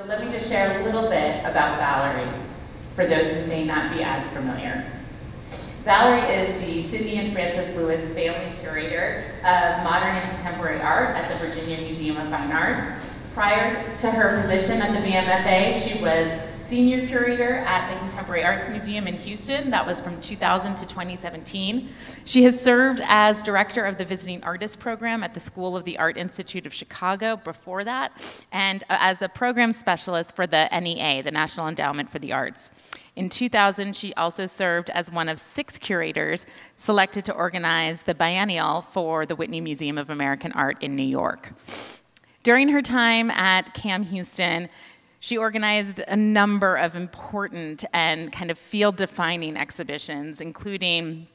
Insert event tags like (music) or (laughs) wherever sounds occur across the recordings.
So let me just share a little bit about Valerie for those who may not be as familiar. Valerie is the Sydney and Frances Lewis Family Curator of Modern and Contemporary Art at the Virginia Museum of Fine Arts. Prior to her position at the VMFA, she was senior curator at the Contemporary Arts Museum in Houston. That was from 2000 to 2017. She has served as director of the Visiting Artist Program at the School of the Art Institute of Chicago before that, and uh, as a program specialist for the NEA, the National Endowment for the Arts. In 2000, she also served as one of six curators selected to organize the biennial for the Whitney Museum of American Art in New York. During her time at CAM Houston, she organized a number of important and kind of field defining exhibitions, including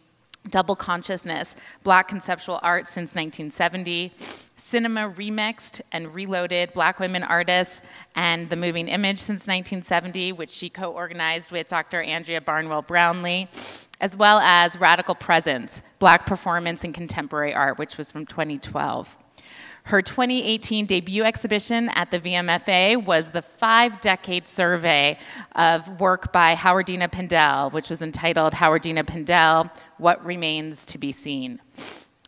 Double Consciousness, Black Conceptual Art since 1970, Cinema Remixed and Reloaded, Black Women Artists, and The Moving Image since 1970, which she co organized with Dr. Andrea Barnwell Brownlee, as well as Radical Presence, Black Performance in Contemporary Art, which was from 2012. Her 2018 debut exhibition at the VMFA was the five decade survey of work by Howardena Pindell, which was entitled Howardena Pindell What Remains to Be Seen.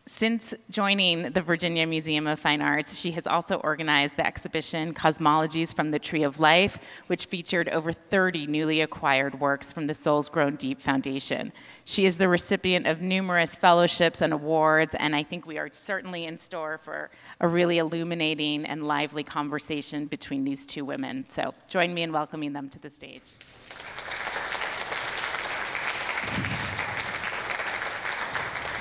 Since joining the Virginia Museum of Fine Arts, she has also organized the exhibition Cosmologies from the Tree of Life, which featured over 30 newly acquired works from the Souls Grown Deep Foundation. She is the recipient of numerous fellowships and awards, and I think we are certainly in store for a really illuminating and lively conversation between these two women. So join me in welcoming them to the stage.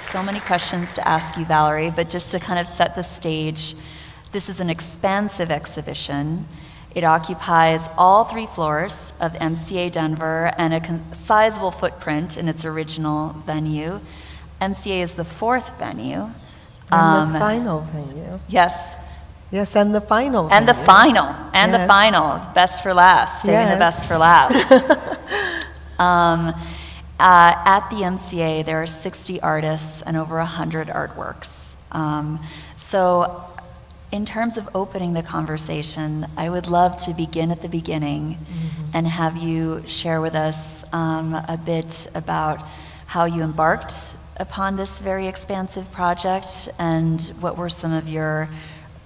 So many questions to ask you, Valerie, but just to kind of set the stage, this is an expansive exhibition. It occupies all three floors of MCA Denver and a sizable footprint in its original venue. MCA is the fourth venue. And um, the final venue. Yes. Yes, and the final. And venue. the final. And yes. the final. Best for last. Saving yes. the best for last. (laughs) um, uh, at the MCA, there are 60 artists and over 100 artworks. Um, so, in terms of opening the conversation, I would love to begin at the beginning mm-hmm. and have you share with us um, a bit about how you embarked upon this very expansive project and what were some of your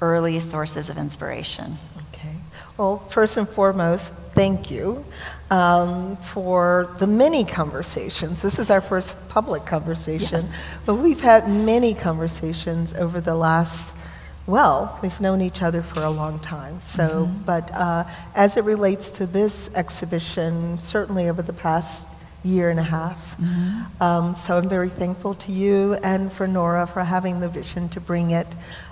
early sources of inspiration. Okay. Well, first and foremost, thank you um, for the many conversations. This is our first public conversation, yes. but we've had many conversations over the last. Well, we've known each other for a long time. So, mm-hmm. but uh, as it relates to this exhibition, certainly over the past year and a half. Mm-hmm. Um, so I'm very thankful to you and for Nora for having the vision to bring it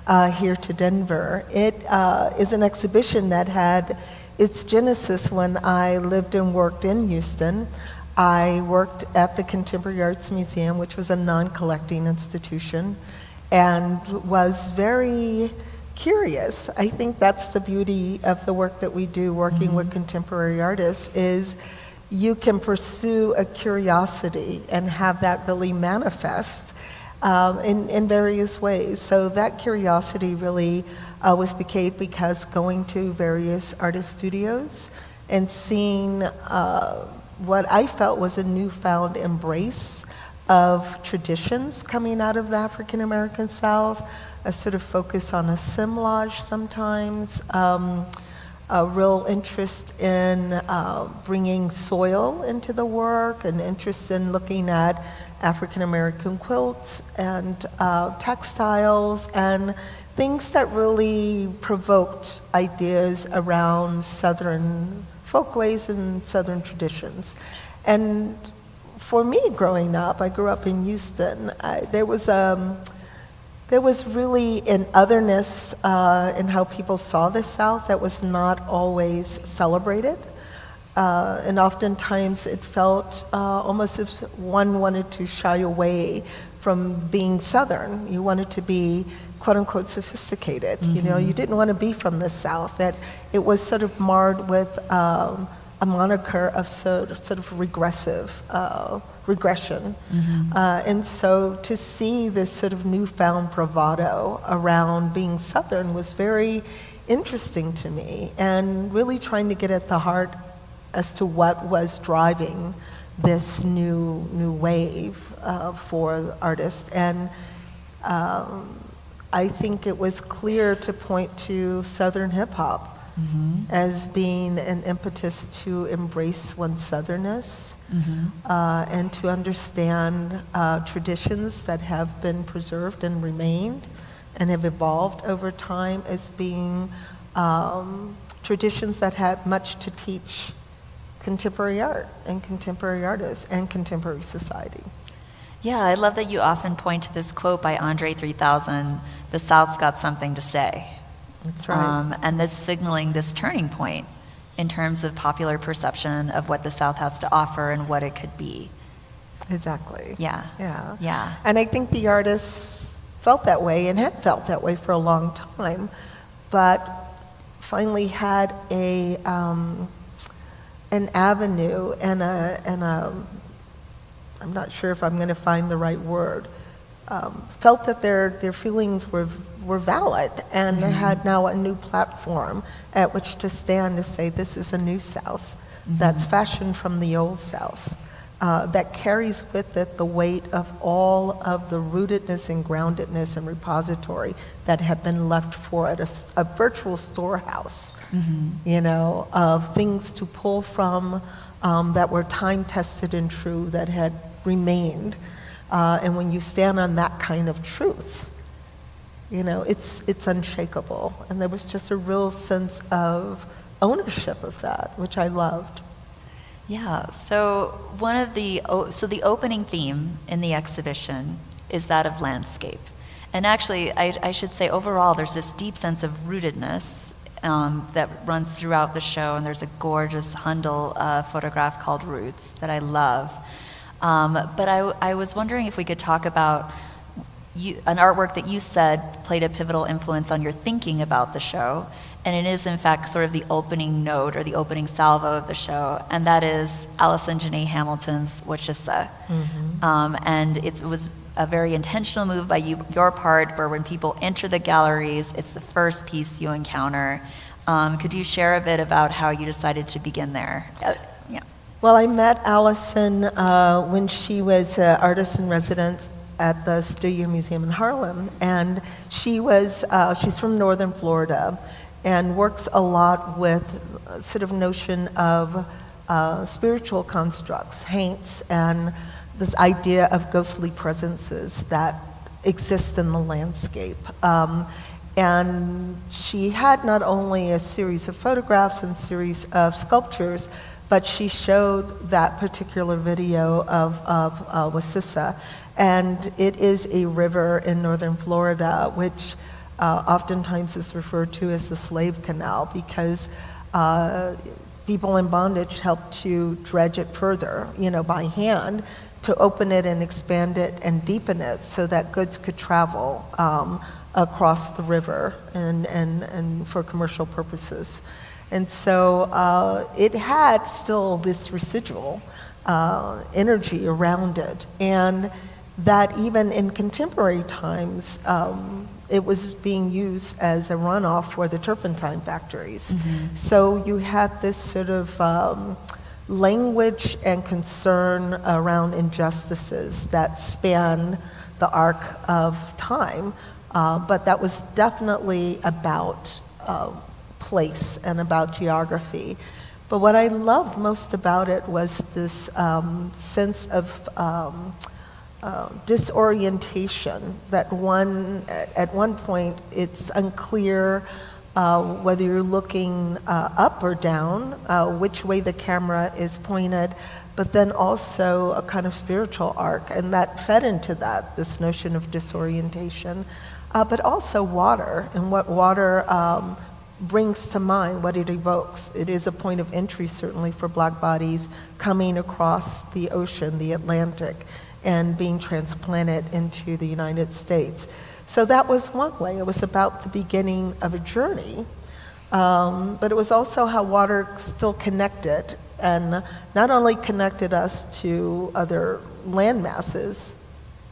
uh, here to Denver. It uh, is an exhibition that had its genesis when I lived and worked in Houston. I worked at the Contemporary Arts Museum, which was a non collecting institution, and was very curious. I think that's the beauty of the work that we do working mm-hmm. with contemporary artists is you can pursue a curiosity and have that really manifest um, in, in various ways. So that curiosity really uh, was because going to various artist studios and seeing uh, what I felt was a newfound embrace of traditions coming out of the African American South, a sort of focus on assemblage sometimes, um, a real interest in uh, bringing soil into the work, an interest in looking at African American quilts and uh, textiles and things that really provoked ideas around Southern folkways and Southern traditions. And for me, growing up, I grew up in Houston. I, there was um, there was really an otherness uh, in how people saw the South that was not always celebrated. Uh, and oftentimes it felt uh, almost if one wanted to shy away from being Southern. You wanted to be quote unquote sophisticated. Mm-hmm. You know, you mm-hmm. didn't want to be from the South. That it was sort of marred with um, a moniker of sort of, sort of regressive uh, regression. Mm-hmm. Uh, and so to see this sort of newfound bravado around being Southern was very interesting to me and really trying to get at the heart as to what was driving this new new wave uh, for artists. And um, I think it was clear to point to Southern hip hop mm-hmm. as being an impetus to embrace one's Southernness mm-hmm. uh, and to understand uh, traditions that have been preserved and remained and have evolved over time as being um, traditions that have much to teach contemporary art and contemporary artists and contemporary society. Yeah, I love that you often point to this quote by Andre 3000 the South's got something to say. That's right. Um, and this signaling this turning point in terms of popular perception of what the South has to offer and what it could be. Exactly. Yeah. Yeah. Yeah. And I think the artists felt that way and had felt that way for a long time, but finally had a um, an avenue and a and a I'm not sure if I'm going to find the right word. Um, felt that their their feelings were were valid and mm-hmm. had now a new platform at which to stand to say this is a new South mm-hmm. that's fashioned from the old South. Uh, that carries with it the weight of all of the rootedness and groundedness and repository that have been left for it, a, a virtual storehouse, mm-hmm. you know, of things to pull from um, that were time tested and true that had remained. Uh, and when you stand on that kind of truth, you know, it's, it's unshakable. And there was just a real sense of ownership of that, which I loved. Yeah, so one of the, so the opening theme in the exhibition is that of landscape. And actually, I, I should say overall, there's this deep sense of rootedness um, that runs throughout the show, and there's a gorgeous Hundel uh, photograph called Roots that I love. Um, but I, I was wondering if we could talk about you, an artwork that you said played a pivotal influence on your thinking about the show. And it is, in fact, sort of the opening note or the opening salvo of the show, and that is Allison Janae Hamilton's Wacissa. Mm-hmm. Um, and it was a very intentional move by you, your part, where when people enter the galleries, it's the first piece you encounter. Um, could you share a bit about how you decided to begin there? Uh. Well, I met Allison uh, when she was an artist in residence at the Studio Museum in Harlem, and she was uh, she's from Northern Florida, and works a lot with sort of notion of uh, spiritual constructs, haints, and this idea of ghostly presences that exist in the landscape. Um, and she had not only a series of photographs and series of sculptures, but she showed that particular video of, of uh, Wacissa and it is a river in northern Florida, which uh, oftentimes is referred to as the slave canal because uh, people in bondage helped to dredge it further, you know, by hand to open it and expand it and deepen it so that goods could travel um, across the river and, and, and for commercial purposes. And so uh, it had still this residual uh, energy around it. And that even in contemporary times, um, it was being used as a runoff for the turpentine factories. Mm-hmm. So you had this sort of um, language and concern around injustices that span the arc of time, uh, but that was definitely about uh, place and about geography. But what I loved most about it was this um, sense of um, uh, disorientation that one at one point it's unclear uh, whether you're looking uh, up or down, uh, which way the camera is pointed, but then also a kind of spiritual arc, and that fed into that this notion of disorientation, uh, but also water and what water. Um, brings to mind what it evokes. It is a point of entry, certainly, for black bodies coming across the ocean, the Atlantic and being transplanted into the United States. So that was one way. It was about the beginning of a journey, um, but it was also how water still connected and not only connected us to other land masses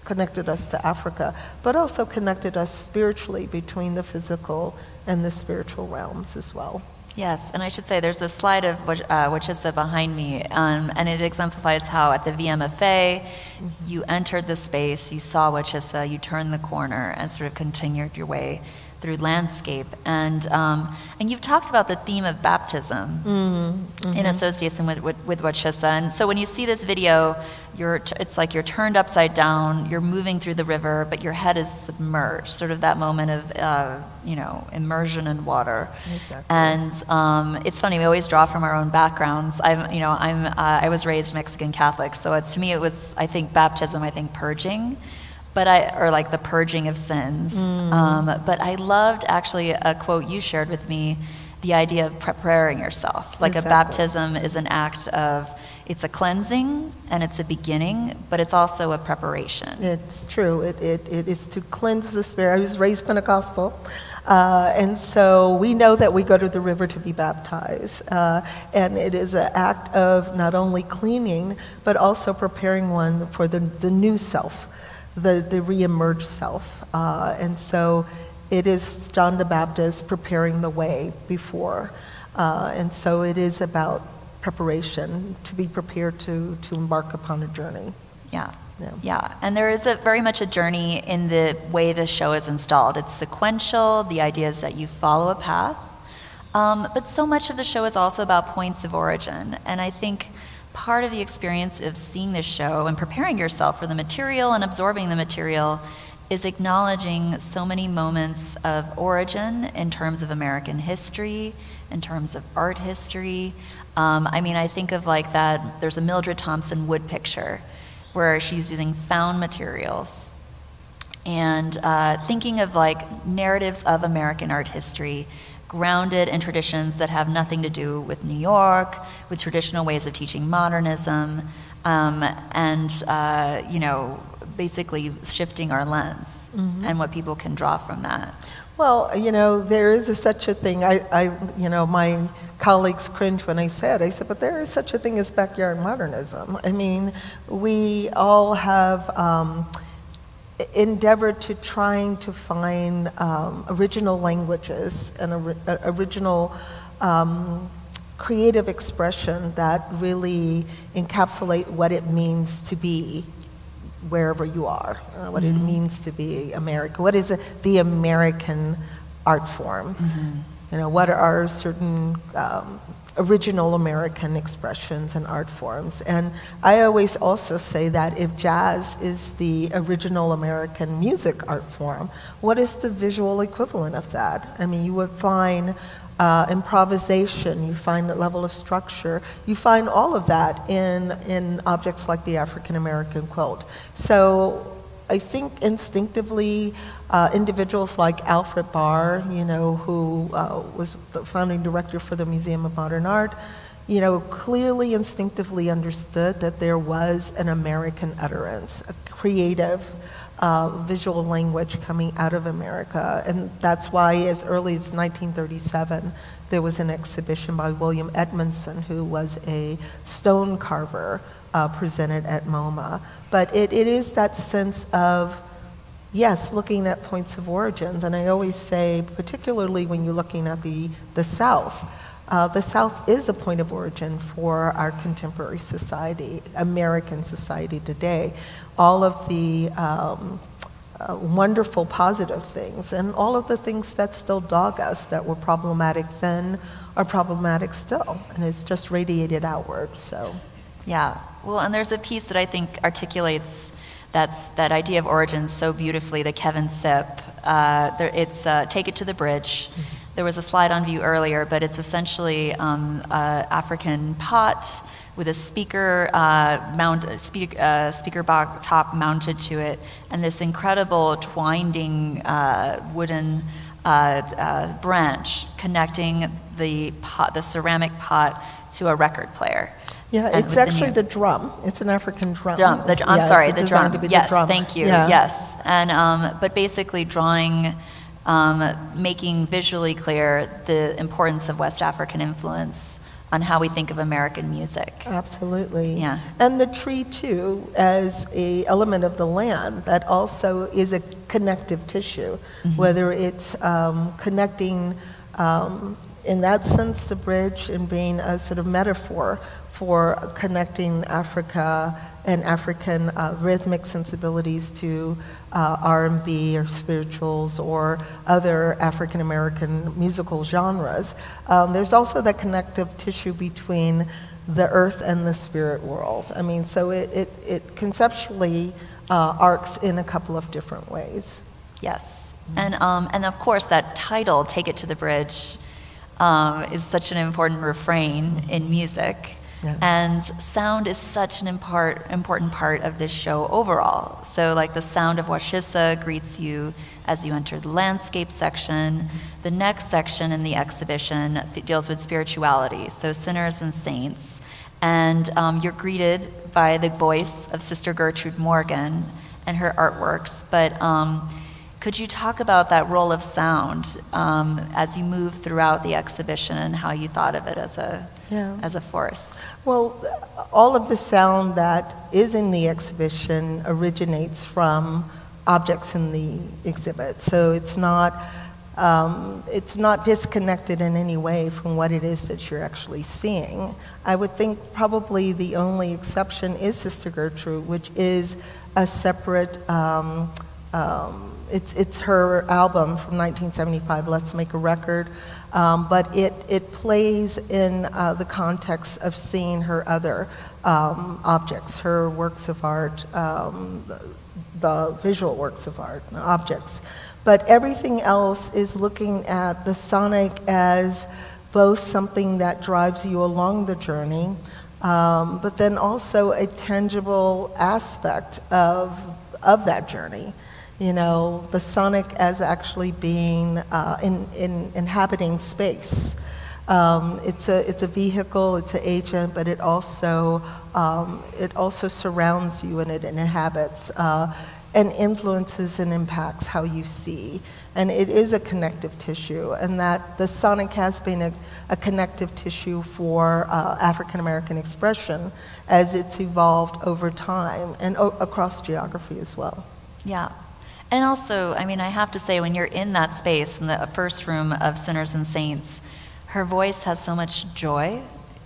connected us to Africa, but also connected us spiritually between the physical and the spiritual realms as well. Yes, and I should say there's a slide of uh, Wacissa behind me, um, and it exemplifies how at the VMFA mm-hmm. you entered the space, you saw Wacissa, you turned the corner, and sort of continued your way through landscape. And, um, and you've talked about the theme of baptism mm-hmm. Mm-hmm. in association with, with, with Wacissa. And so when you see this video, you're t- it's like you're turned upside down, you're moving through the river, but your head is submerged, sort of that moment of, uh, you know, immersion in water. Exactly. And um, it's funny, we always draw from our own backgrounds. I'm, you know, I'm, uh, I was raised Mexican Catholic, so it's, to me it was, I think, baptism, I think purging but I, or like the purging of sins. Mm. Um, but I loved actually a quote you shared with me the idea of preparing yourself. Like exactly. a baptism is an act of, it's a cleansing and it's a beginning, but it's also a preparation. It's true. It, it, it is to cleanse the spirit. I was raised Pentecostal. Uh, and so we know that we go to the river to be baptized. Uh, and it is an act of not only cleaning, but also preparing one for the, the new self the, the re-emerged self. Uh, and so it is John the Baptist preparing the way before. Uh, and so it is about preparation, to be prepared to, to embark upon a journey. Yeah. Yeah. yeah. and there is a very much a journey in the way the show is installed. It's sequential. The idea is that you follow a path, um, but so much of the show is also about points of origin. And I think part of the experience of seeing this show and preparing yourself for the material and absorbing the material is acknowledging so many moments of origin in terms of American history, in terms of art history. Um, I mean, I think of like that, there's a Mildred Thompson wood picture where she's using found materials and uh, thinking of like narratives of American art history grounded in traditions that have nothing to do with New York, with traditional ways of teaching modernism, um, and uh, you know, basically shifting our lens mm-hmm. and what people can draw from that. Well, you know, there is a, such a thing. I, I, you know, my colleagues cringe when I said, I said, but there is such a thing as backyard modernism. I mean, we all have. Um, endeavored to trying to find um, original languages and original um, creative expression that really encapsulate what it means to be wherever you are, uh, what mm-hmm. it means to be American. What is the American art form? Mm-hmm. You know, what are certain um, original American expressions and art forms. And I always also say that if jazz is the original American music art form, what is the visual equivalent of that? I mean, you would find uh, improvisation, you find the level of structure, you find all of that in, in objects like the African American quilt. So I think instinctively, uh, individuals like Alfred Barr, you know, who uh, was the founding director for the Museum of Modern Art, you know, clearly instinctively understood that there was an American utterance, a creative uh, visual language coming out of America. And that's why, as early as 1937, there was an exhibition by William Edmondson, who was a stone carver uh, presented at MoMA. But it, it is that sense of, yes, looking at points of origins. And I always say, particularly when you're looking at the, the South, uh, the South is a point of origin for our contemporary society, American society today. All of the um, uh, wonderful positive things and all of the things that still dog us that were problematic then are problematic still. And it's just radiated outward, so. Yeah, well, and there's a piece that I think articulates that's that idea of origins so beautifully The Kevin Sipp, Uh, there, it's uh, Take It to the Bridge. Mm-hmm. There was a slide on view earlier, but it's essentially um, African pot with a speaker uh, mount, speak, uh, speaker box top mounted to it, and this incredible twining uh, wooden uh, uh, branch connecting the pot, the ceramic pot, to a record player. Yeah, it's actually the, the, drum. It's an African drum. drum the, I'm yeah, sorry, the drum. yes, the drum. thank you. Yeah. Yes, and um, but basically drawing, um, making visually clear the importance of West African influence on how we think of American music. Absolutely. Yeah. And the tree too, as a element of the land, that also is a connective tissue, mm-hmm. whether it's um, connecting, um, in that sense, the bridge and being a sort of metaphor for connecting Africa and African uh, rhythmic sensibilities to uh, R&B or spirituals or other African American musical genres. Um, there's also that connective tissue between the earth and the spirit world. I mean, so it, it, it conceptually uh, arcs in a couple of different ways. Yes. Mm-hmm. And, um, and of course, that title, Take It to the Bridge, um, is such an important refrain in music. Yeah. And sound is such an important part of this show overall. So, like the sound of Wacissa greets you as you enter the landscape section. The next section in the exhibition deals with spirituality, so sinners and saints. And um, you're greeted by the voice of Sister Gertrude Morgan and her artworks. But um, could you talk about that role of sound um, as you move throughout the exhibition and how you thought of it as a yeah. as a force? Well, all of the sound that is in the exhibition originates from objects in the exhibit. So it's not, um, it's not disconnected in any way from what it is that you're actually seeing. I would think probably the only exception is Sister Gertrude, which is a separate. Um, um, it's, it's her album from 1975, Let's Make a Record, um, but it, it plays in uh, the context of seeing her other um, objects, her works of art, um, the visual works of art, objects. But everything else is looking at the sonic as both something that drives you along the journey, um, but then also a tangible aspect of, of that journey you know, the sonic as actually being uh, in, in inhabiting space. Um, it's, a, it's a vehicle, it's an agent, but it also, um, it also surrounds you and it inhabits uh, and influences and impacts how you see. And it is a connective tissue, and that the sonic has been a, a connective tissue for uh, African American expression as it's evolved over time and across geography as well. Yeah. And also, I mean, I have to say, when you're in that space, in the first room of Sinners and Saints, her voice has so much joy.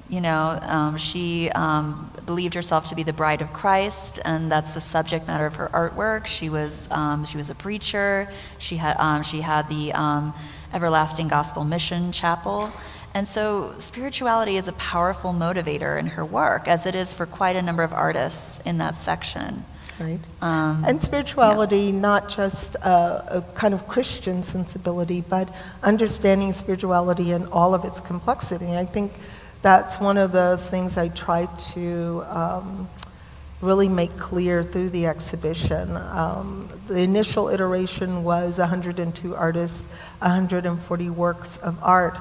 You know, um, she um, believed herself to be the bride of Christ, and that's the subject matter of her artwork. She was, um, she was a preacher. She had, um, she had the um, Everlasting Gospel Mission Chapel. And so, spirituality is a powerful motivator in her work, as it is for quite a number of artists in that section. Right. Um, and spirituality, yeah. not just a, a, kind of Christian sensibility, but understanding spirituality in all of its complexity. I think that's one of the things I try to um, really make clear through the exhibition. Um, the initial iteration was 102 artists, 140 works of art.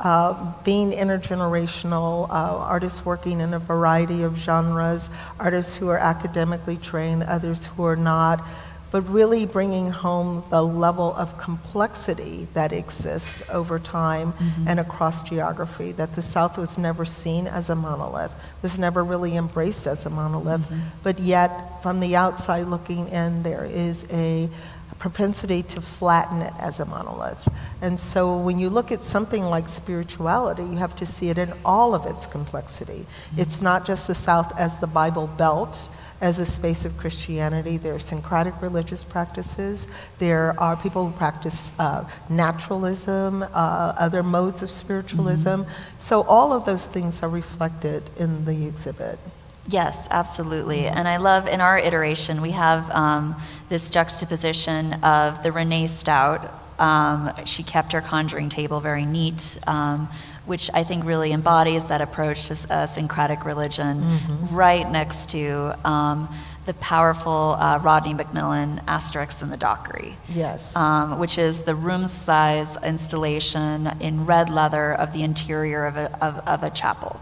Uh, being intergenerational, uh, artists working in a variety of genres, artists who are academically trained, others who are not, but really bringing home the level of complexity that exists over time mm-hmm. and across geography, that the South was never seen as a monolith, was never really embraced as a monolith, mm-hmm. but yet from the outside looking in, there is a propensity to flatten it as a monolith. And so when you look at something like spirituality, you have to see it in all of its complexity. Mm-hmm. It's not just the South as the Bible Belt, as a space of Christianity. There are syncretic religious practices. There are people who practice uh, naturalism, uh, other modes of spiritualism. Mm-hmm. So all of those things are reflected in the exhibit. Yes, absolutely. And I love in our iteration, we have um, this juxtaposition of the Renee Stout. Um, she kept her conjuring table very neat, um, which I think really embodies that approach to a syncretic religion, mm-hmm. right next to um, the powerful uh, Rodney McMillian Asterisks in the Dockery. Yes. Um, which is the room size installation in red leather of the interior of a, of, of a chapel.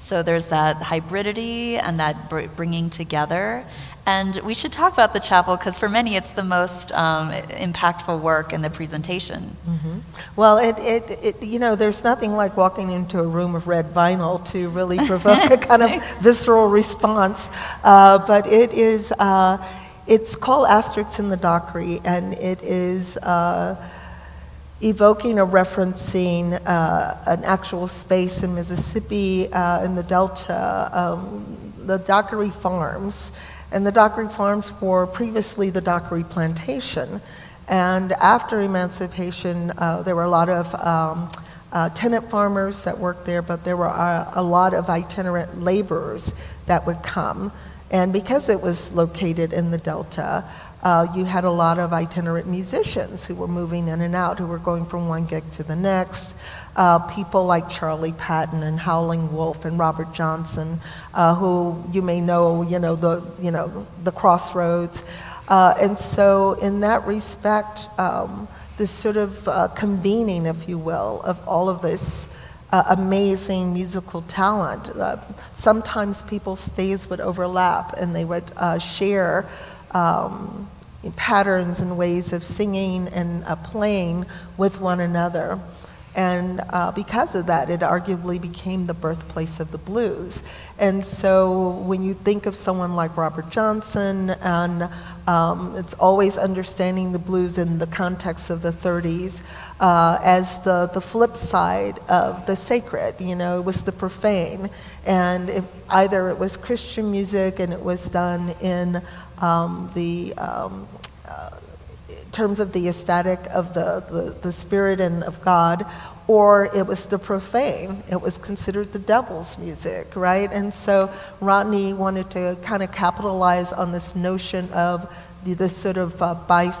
So there's that hybridity and that bringing together. And we should talk about the chapel because for many it's the most um, impactful work in the presentation. Mm-hmm. Well, it, it, it, you know, there's nothing like walking into a room of red vinyl to really (laughs) provoke a kind of visceral response. Uh, but it is, uh, it's called Asterisks in the Dockery, and it is. Uh, evoking or referencing uh, an actual space in Mississippi uh, in the Delta, um, the Dockery Farms. And the Dockery Farms were previously the Dockery Plantation. And after emancipation, uh, there were a lot of um, uh, tenant farmers that worked there, but there were a, a lot of itinerant laborers that would come. And because it was located in the Delta, uh, you had a lot of itinerant musicians who were moving in and out, who were going from one gig to the next. Uh, people like Charley Patton and Howlin' Wolf and Robert Johnson, uh, who you may know, you know, the, you know, the crossroads. Uh, and so, in that respect, um, this sort of uh, convening, if you will, of all of this uh, amazing musical talent. Uh, sometimes people's stays would overlap and they would uh, share um, patterns and ways of singing and uh, playing with one another. And uh, because of that, it arguably became the birthplace of the blues. And so when you think of someone like Robert Johnson, and um, it's always understanding the blues in the context of the 30s uh, as the, the flip side of the sacred. You know, it was the profane. And either it was Christian music and it was done in um, the um, uh, terms of the aesthetic of the, the, the spirit and of God, or it was the profane. It was considered the devil's music, right? And so Rodney wanted to kind of capitalize on this notion of the, this sort of uh, by,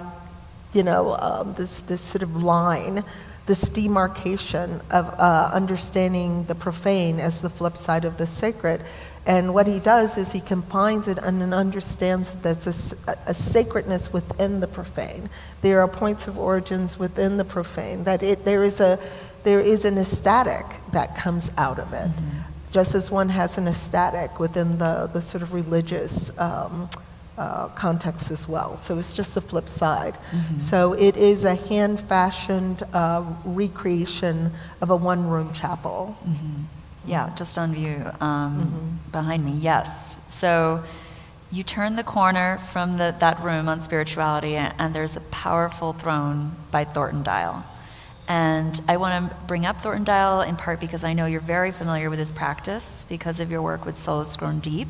you know, um, this, this sort of line, this demarcation of uh, understanding the profane as the flip side of the sacred. And what he does is he combines it and understands that there's a, a, sacredness within the profane. There are points of origins within the profane, that it, there, is a, there is an ecstatic that comes out of it, mm-hmm. just as one has an ecstatic within the, the sort of religious um, uh, context as well. So it's just the flip side. Mm-hmm. So it is a hand fashioned uh, recreation of a one room chapel. Mm-hmm. Yeah, just on view um, mm-hmm. behind me, yes. So you turn the corner from the, that room on spirituality, and there's a powerful throne by Thornton Dial. And I want to bring up Thornton Dial in part because I know you're very familiar with his practice because of your work with Souls Grown Deep.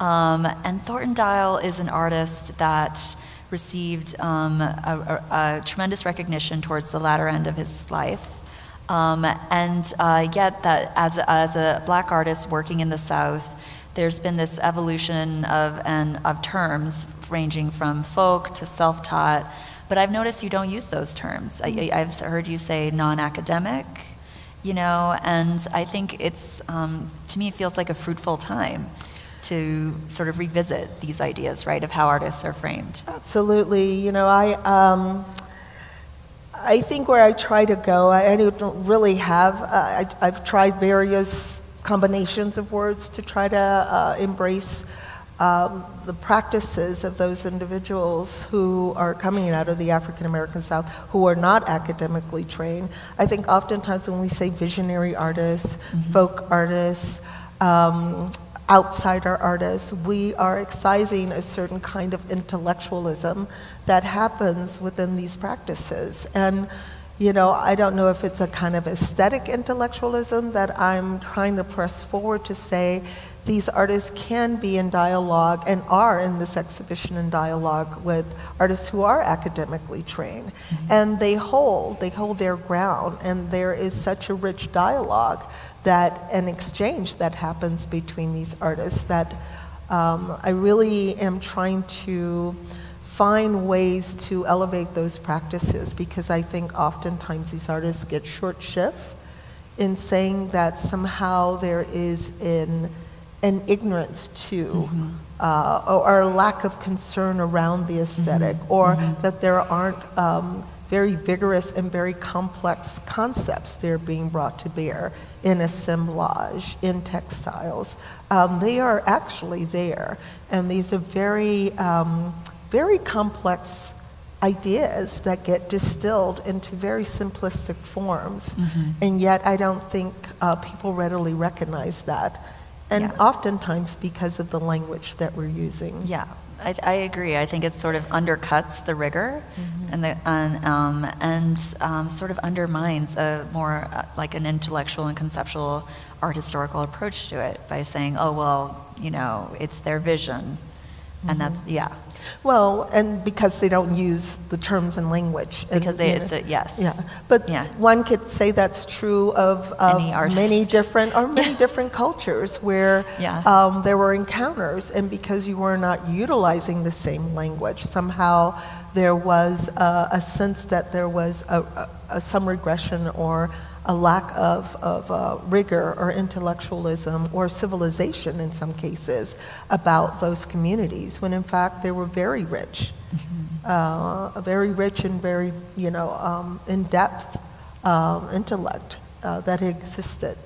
Um, and Thornton Dial is an artist that received um, a, a, a tremendous recognition towards the latter end of his life. Um, and uh, yet, that as, as a black artist working in the South, there's been this evolution of, and, of terms ranging from folk to self taught. But I've noticed you don't use those terms. I, have heard you say non academic, you know, and I think it's, um, to me, it feels like a fruitful time to sort of revisit these ideas, right, of how artists are framed. Absolutely. You know, I. Um, I think where I try to go, I, I don't really have, uh, I, have tried various combinations of words to try to uh, embrace um, the practices of those individuals who are coming out of the African American South who are not academically trained. I think oftentimes when we say visionary artists, mm-hmm. folk artists, um, outsider artists, we are excising a certain kind of intellectualism that happens within these practices. And, you know, I don't know if it's a kind of aesthetic intellectualism that I'm trying to press forward to say these artists can be in dialogue and are in this exhibition in dialogue with artists who are academically trained. Mm-hmm. And they hold, they hold their ground, and there is such a rich dialogue that an exchange that happens between these artists that um, I really am trying to find ways to elevate those practices because I think oftentimes these artists get short shift in saying that somehow there is an, an ignorance to mm-hmm. uh, or, a lack of concern around the esthetic mm-hmm. or mm-hmm. that there aren't um, very vigorous and very complex concepts they're being brought to bear in assemblage, in textiles. Um, they are actually there. And these are very, um, very complex ideas that get distilled into very simplistic forms. Mm-hmm. And yet, I don't think uh, people readily recognize that. And yeah. oftentimes because of the language that we're using. Yeah. I, I, agree. I think it sort of undercuts the rigor mm-hmm. and, the, and, um, and um, sort of undermines a more uh, like an intellectual and conceptual art historical approach to it by saying, oh, well, you know, it's their vision. Mm-hmm. And that's, yeah. Well, and because they don't use the terms and language. Because they, it's a, yes. Yeah, but yeah. one could say that's true of, of many different or many different cultures where yeah. um, there were encounters, and because you were not utilizing the same language, somehow there was a, a sense that there was a, a, some regression or a lack of, of uh, rigor or intellectualism or civilization in some cases about those communities, when in fact they were very rich, mm-hmm. uh, very rich and very, you know, um, in-depth um, intellect uh, that existed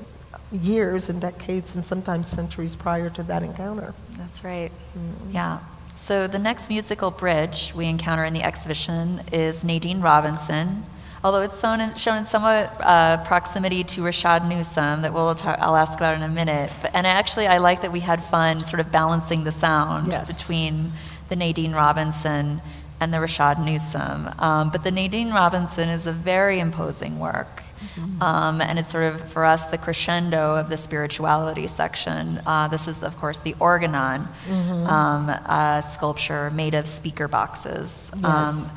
years and decades and sometimes centuries prior to that encounter. That's right. Mm-hmm. Yeah. So the next musical bridge we encounter in the exhibition is Nadine Robinson although it's shown in, shown in somewhat uh, proximity to Rashaad Newsome that we'll talk, I'll ask about in a minute. But, and actually, I like that we had fun sort of balancing the sound yes. between the Nadine Robinson and the Rashaad Newsome. Um, but the Nadine Robinson is a very imposing work. Mm-hmm. Um, and it's sort of, for us, the crescendo of the spirituality section. Uh, this is, of course, the organon mm-hmm. um, uh, sculpture made of speaker boxes. Yes. Um,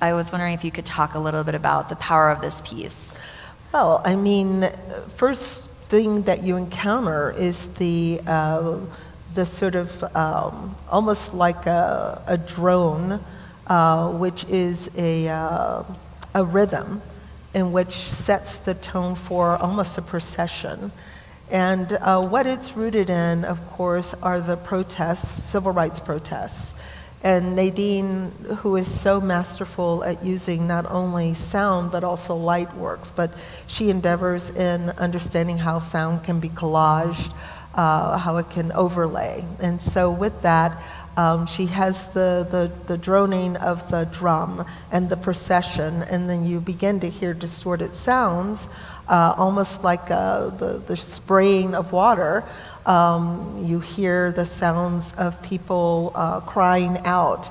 I was wondering if you could talk a little bit about the power of this piece. Well, I mean, first thing that you encounter is the uh, the sort of um, almost like a, a drone, uh, which is a uh, a rhythm, in which sets the tone for almost a procession. And uh, what it's rooted in, of course, are the protests, civil rights protests. And Nadine, who is so masterful at using not only sound but also light works, but she endeavors in understanding how sound can be collaged, uh, how it can overlay. And so, with that, um, she has the, the, the droning of the drum and the procession, and then you begin to hear distorted sounds, uh, almost like uh, the, the spraying of water. Um, you hear the sounds of people uh, crying out.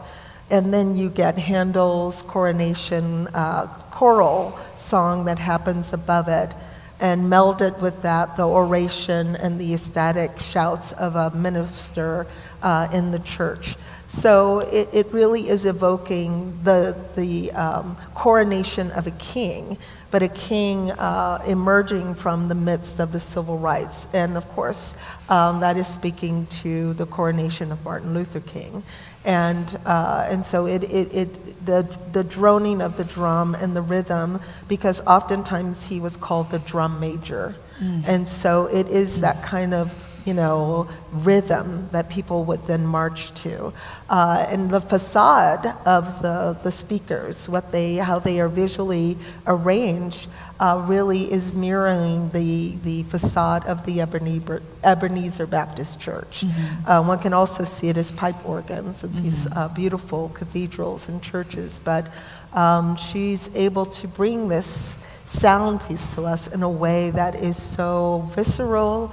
And then you get Handel's coronation uh, choral song that happens above it. And melded with that, the oration and the ecstatic shouts of a minister uh, in the church. So it, it, really is evoking the, the um, coronation of a king but a king uh, emerging from the midst of the civil rights. And of course, um, that is speaking to the coronation of Martin Luther King. And, uh, and so it, it, it, the, the droning of the drum and the rhythm, because oftentimes he was called the drum major. Mm. And so it is that kind of you know, rhythm that people would then march to. Uh, and the facade of the, the speakers, what they, how they are visually arranged, uh, really is mirroring the, the facade of the Ebenezer, Ebenezer Baptist Church. Mm-hmm. Uh, one can also see it as pipe organs and mm-hmm. these uh, beautiful cathedrals and churches, but um, she's able to bring this sound piece to us in a way that is so visceral,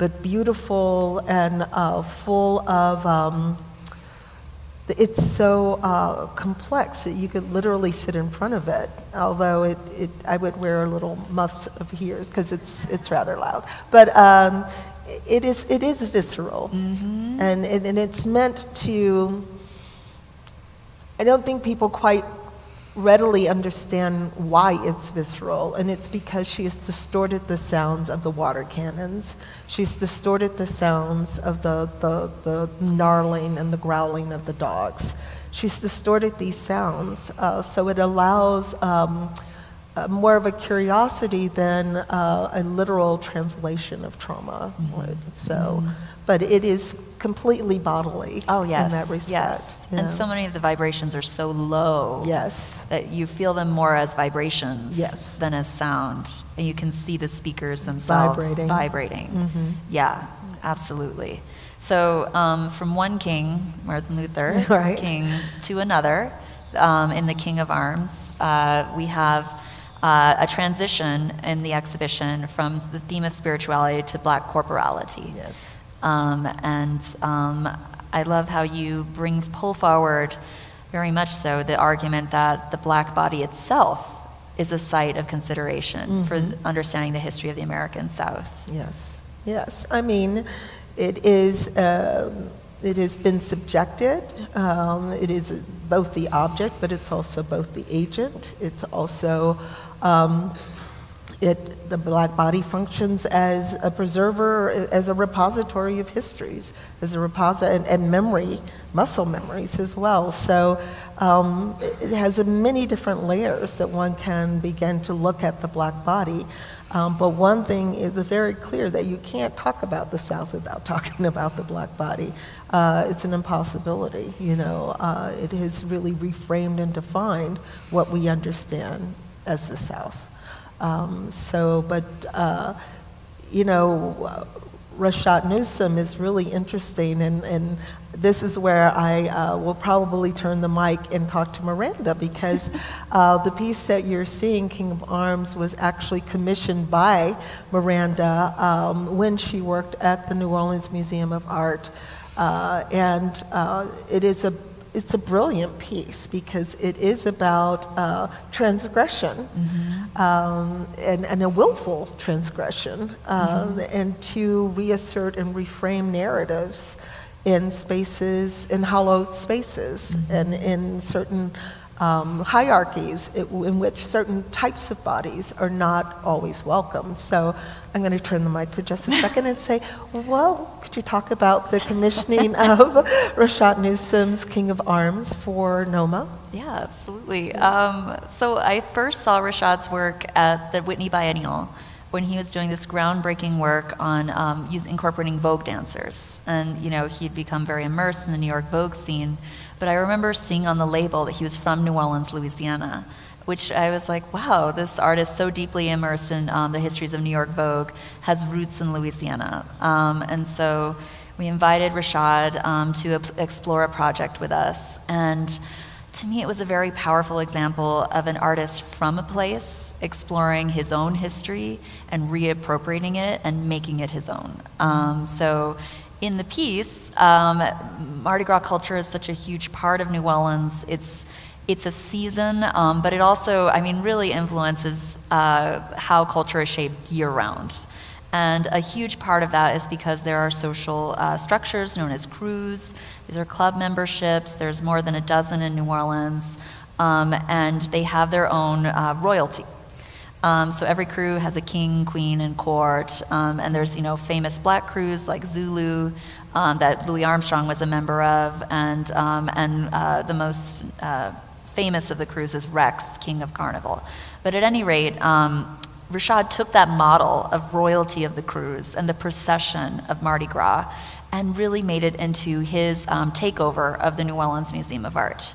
but beautiful and uh, full of. Um, it's so uh, complex that you could literally sit in front of it. Although it, it I would wear a little muffs of ears because it's it's rather loud. But um, it is it is visceral, mm-hmm. and, and and it's meant to. I don't think people quite readily understand why it's visceral, and it's because she has distorted the sounds of the water cannons. She's distorted the sounds of the, the, the gnarling and the growling of the dogs. She's distorted these sounds, uh, so it allows um, uh, more of a curiosity than uh, a literal translation of trauma. Mm-hmm. So. Mm-hmm but it is completely bodily. Oh yes, in that respect. yes. Yeah. And so many of the vibrations are so low. Yes. That you feel them more as vibrations Yes. than as sound, and you can see the speakers themselves Vibrating. vibrating. Mhm. Yeah, absolutely. So um, from one king, Martin Luther, (laughs) Right. king, to another, um, in the King of Arms, uh, we have uh, a transition in the exhibition from the theme of spirituality to black corporality. Yes. Um, and um, I love how you bring pull forward very much so the argument that the black body itself is a site of consideration for understanding the history of the American South. Yes, yes. I mean, it is. Um, it has been subjected. Um, it is both the object, but it's also both the agent. It's also um, it. The black body functions as a preserver, as a repository of histories, as a repository and, and memory, muscle memories as well. So um, it has many different layers that one can begin to look at the black body. Um, but one thing is very clear that you can't talk about the South without (laughs) talking about the black body. Uh, it's an impossibility, you know. Uh, it has really reframed and defined what we understand as the South. Um, so, but, uh, you know, Rashaad Newsome is really interesting, and, and this is where I uh, will probably turn the mic and talk to Miranda because (laughs) uh, the piece that you're seeing, King of Arms, was actually commissioned by Miranda um, when she worked at the New Orleans Museum of Art. Uh, and uh, it is a it's a brilliant piece because it is about uh, transgression um, and, and a willful transgression, um, and to reassert and reframe narratives in spaces, in hollow spaces, and in certain um, hierarchies in which certain types of bodies are not always welcome. So I'm going to turn the mic for just a second and say, well, could you talk about the commissioning (laughs) of Rashaad Newsome's King of Arms for NOMA? Yeah, absolutely. Um, so I first saw Rashaad's work at the Whitney Biennial when he was doing this groundbreaking work on um, incorporating Vogue dancers. And, you know, he'd become very immersed in the New York Vogue scene. But I remember seeing on the label that he was from New Orleans, Louisiana, which I was like, wow, this artist so deeply immersed in um, the histories of New York Vogue has roots in Louisiana. Um, and so we invited Rashaad um, to ex- explore a project with us. And to me, it was a very powerful example of an artist from a place exploring his own history and reappropriating it and making it his own. Um, so, in the piece, um, Mardi Gras culture is such a huge part of New Orleans. It's it's a season, um, but it also, I mean, really influences uh, how culture is shaped year round. And a huge part of that is because there are social uh, structures known as crews. These are club memberships. There's more than a dozen in New Orleans. Um, and they have their own uh, royalty. Um, so every crew has a king, queen, and court. Um, and there's, you know, famous black crews like Zulu um, that Louis Armstrong was a member of. And, um, and uh, the most uh, famous of the crews is Rex, king of Carnival. But at any rate, um, Rashaad took that model of royalty of the crews and the procession of Mardi Gras and really made it into his um, takeover of the New Orleans Museum of Art,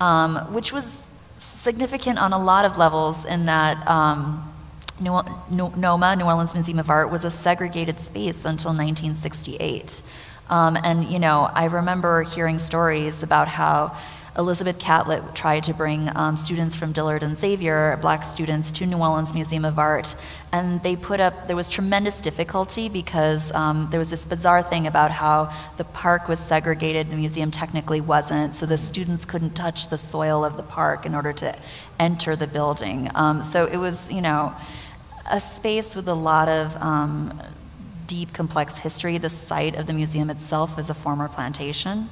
um, which was significant on a lot of levels in that um, New, NOMA, New Orleans Museum of Art, was a segregated space until 1968. Um, and, you know, I remember hearing stories about how Elizabeth Catlett tried to bring um, students from Dillard and Xavier, black students, to New Orleans Museum of Art. And they put up, there was tremendous difficulty because um, there was this bizarre thing about how the park was segregated, the museum technically wasn't, so the students couldn't touch the soil of the park in order to enter the building. Um, so it was, you know, a space with a lot of um, deep, complex history. The site of the museum itself is a former plantation.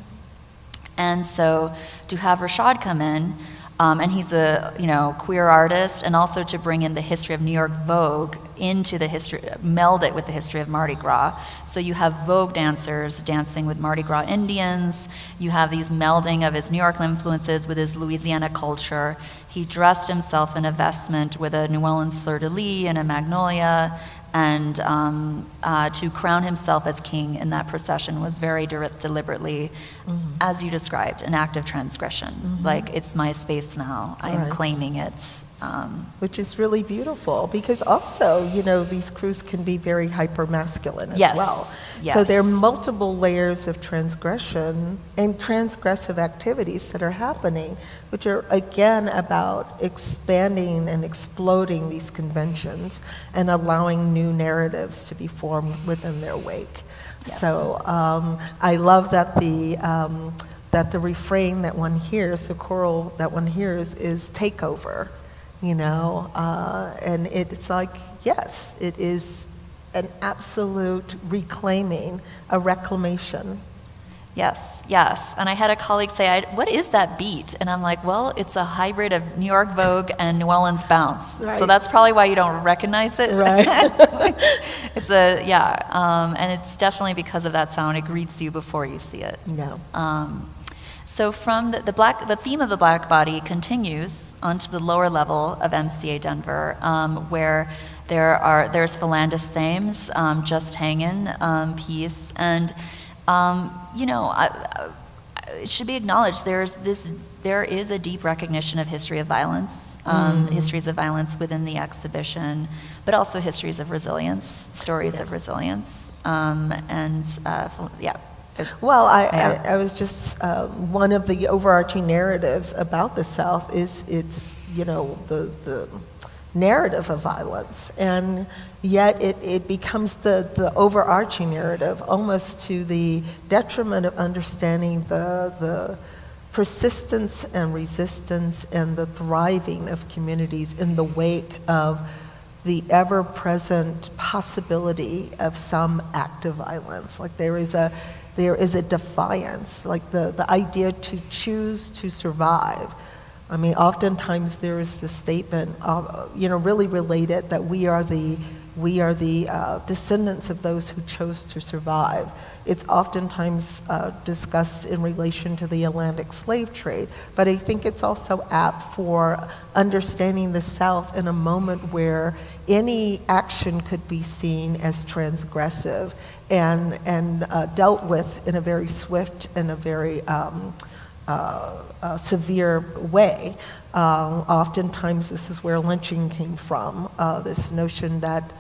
And so to have Rashaad come in, um, and he's a you know queer artist, and also to bring in the history of New York Vogue into the history, meld it with the history of Mardi Gras. So you have Vogue dancers dancing with Mardi Gras Indians. You have these melding of his New York influences with his Louisiana culture. He dressed himself in a vestment with a New Orleans fleur de lis and a magnolia, and um, uh, to crown himself as king in that procession was very de- deliberately, mm-hmm. as you described, an act of transgression. Mm-hmm. Like, it's my space now, I am right. claiming it. Um, Which is really beautiful because also, you know, these crews can be very hyper masculine as yes, well. Yes. So there are multiple layers of transgression and transgressive activities that are happening, which are again about expanding and exploding these conventions and allowing new narratives to be formed within their wake. Yes. So um, I love that the. Um, that the refrain that one hears, the choral that one hears, is takeover you know, uh, and it's like, yes, it is an absolute reclaiming, a reclamation. Yes, yes. And I had a colleague say, What is that beat? And I'm like, Well, it's a hybrid of New York Vogue and New Orleans Bounce. Right. So that's probably why you don't recognize it. Right. (laughs) it's a, yeah. Um, and it's definitely because of that sound. It greets you before you see it. No. Um, so from the, the, black, the theme of the black body continues onto the lower level of MCA Denver, um, where there are there's Felandus Thames, um, Just Hangin' um, piece, and um, you know, I, I, it should be acknowledged there's this there is a deep recognition of history of violence, um, mm. histories of violence within the exhibition, but also histories of resilience, stories yeah. of resilience, um, and uh, yeah, well, I, I, I, was just, uh, one of the overarching narratives about the South is it's, you know, the, the narrative of violence. And yet it, it becomes the, the overarching narrative almost to the detriment of understanding the, the persistence and resistance and the thriving of communities in the wake of the ever present possibility of some act of violence. Like there is a there is a defiance, like the, the idea to choose to survive. I mean, oftentimes there is this statement, uh, you know, really related that we are the we are the uh, descendants of those who chose to survive. It's oftentimes uh, discussed in relation to the Atlantic slave trade, but I think it's also apt for understanding the South in a moment where any action could be seen as transgressive and, and uh, dealt with in a very swift and a very um, uh, uh, severe way. Uh, oftentimes, this is where lynching came from uh, this notion that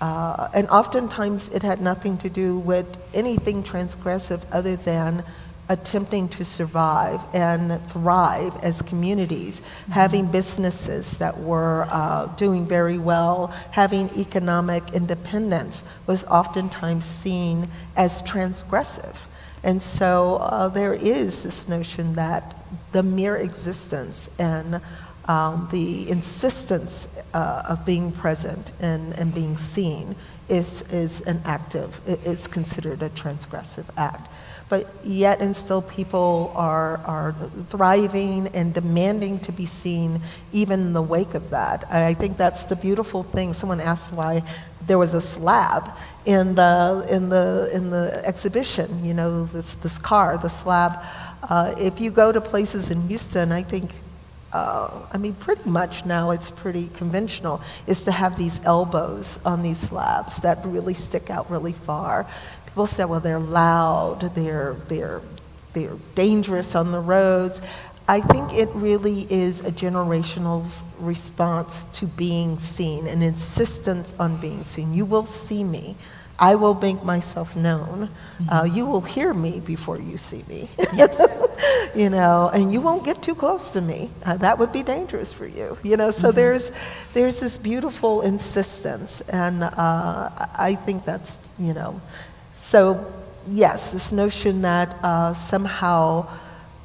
uh, and oftentimes it had nothing to do with anything transgressive other than attempting to survive and thrive as communities, mm-hmm. having businesses that were uh, doing very well, having economic independence was oftentimes seen as transgressive. And so uh, there is this notion that the mere existence and um, the insistence uh, of being present and, and being seen is, is an active, it's considered a transgressive act. But yet and still people are, are thriving and demanding to be seen even in the wake of that. I think that's the beautiful thing. Someone asked why there was a slab in the, in the, in the exhibition, you know, this, this car, the slab. Uh, if you go to places in Houston, I think uh, I mean, pretty much now it's pretty conventional, is to have these elbows on these slabs that really stick out really far. People say, well, they're loud, they're, they're, they're dangerous on the roads. I think it really is a generational response to being seen, an insistence on being seen. You will see me. I will make myself known. Mm-hmm. Uh, you will hear me before you see me. Yes. (laughs) you know, and you won't get too close to me. Uh, that would be dangerous for you. You know, so mm-hmm. there's there's this beautiful insistence, and uh, I think that's you know, so yes, this notion that uh, somehow.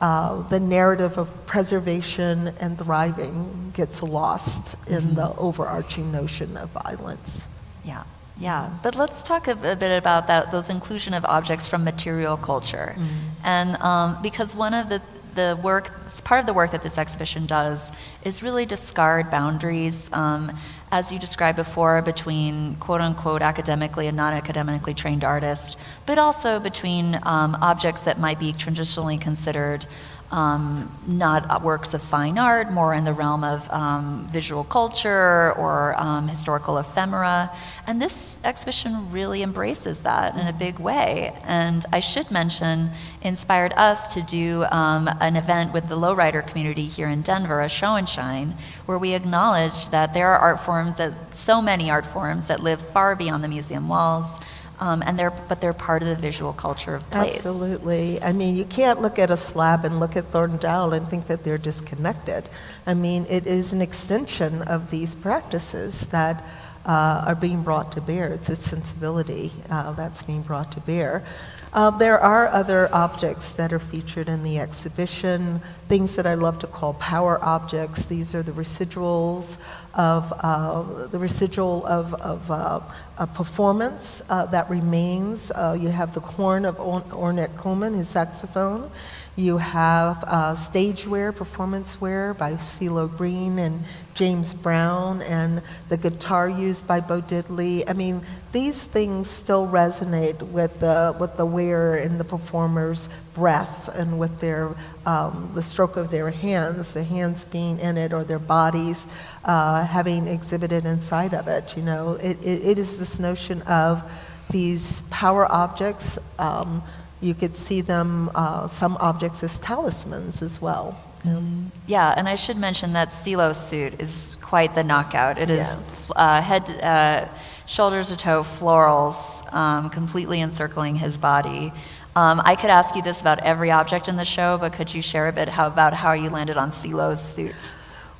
Uh, the narrative of preservation and thriving gets lost in mm-hmm. the overarching notion of violence. Yeah. Yeah, but let's talk a, a, bit about that, those inclusion of objects from material culture. Mm-hmm. And um, because one of the, the work, part of the work that this exhibition does is really discard boundaries, um, as you described before, between quote unquote academically and non academically trained artists, but also between um, objects that might be traditionally considered um, not works of fine art, more in the realm of um, visual culture or um, historical ephemera. And this exhibition really embraces that in a big way. And I should mention, inspired us to do um, an event with the lowrider community here in Denver, a show and shine, where we acknowledge that there are art forms, that, so many art forms that live far beyond the museum walls um, and they're, but they're part of the visual culture of place. Absolutely. I mean, you can't look at a slab and look at Thornton Dial and think that they're disconnected. I mean, it is an extension of these practices that uh, are being brought to bear. It's its sensibility uh, that's being brought to bear. Uh, there are other objects that are featured in the exhibition, things that I love to call power objects. These are the residuals of uh, the residual of, of uh, a performance uh, that remains. Uh, you have the horn of Ornette Coleman, his saxophone. You have uh, stage wear, performance wear by CeeLo Green and James Brown, and the guitar used by Bo Diddley. I mean, these things still resonate with the, with the wearer and the performer's breath and with their, um, the stroke of their hands, the hands being in it, or their bodies uh, having exhibited inside of it. You know, it, it, it is this notion of these power objects. Um, you could see them, uh, some objects as talismans as well. Mm. Yeah, and I should mention that CeeLo's suit is quite the knockout. It is yeah. uh, head, uh, shoulders to toe florals um, completely encircling his body. Um, I could ask you this about every object in the show, but could you share a bit how, about how you landed on CeeLo's suit?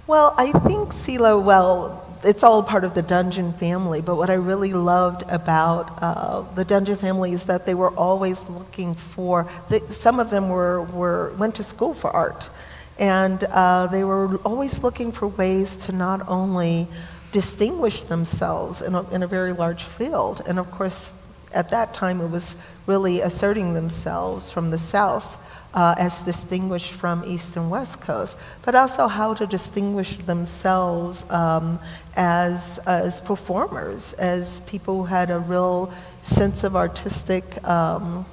Well, I think CeeLo, well, it's all part of the Dungeon family, but what I really loved about uh, the Dungeon family is that they were always looking for, some of them were, were, went to school for art, and uh, they were always looking for ways to not only distinguish themselves in a, in a very large field, and of course, at that time it was really asserting themselves from the South uh, as distinguished from East and West Coast, but also how to distinguish themselves um, as, as performers, as people who had a real sense of artistic um,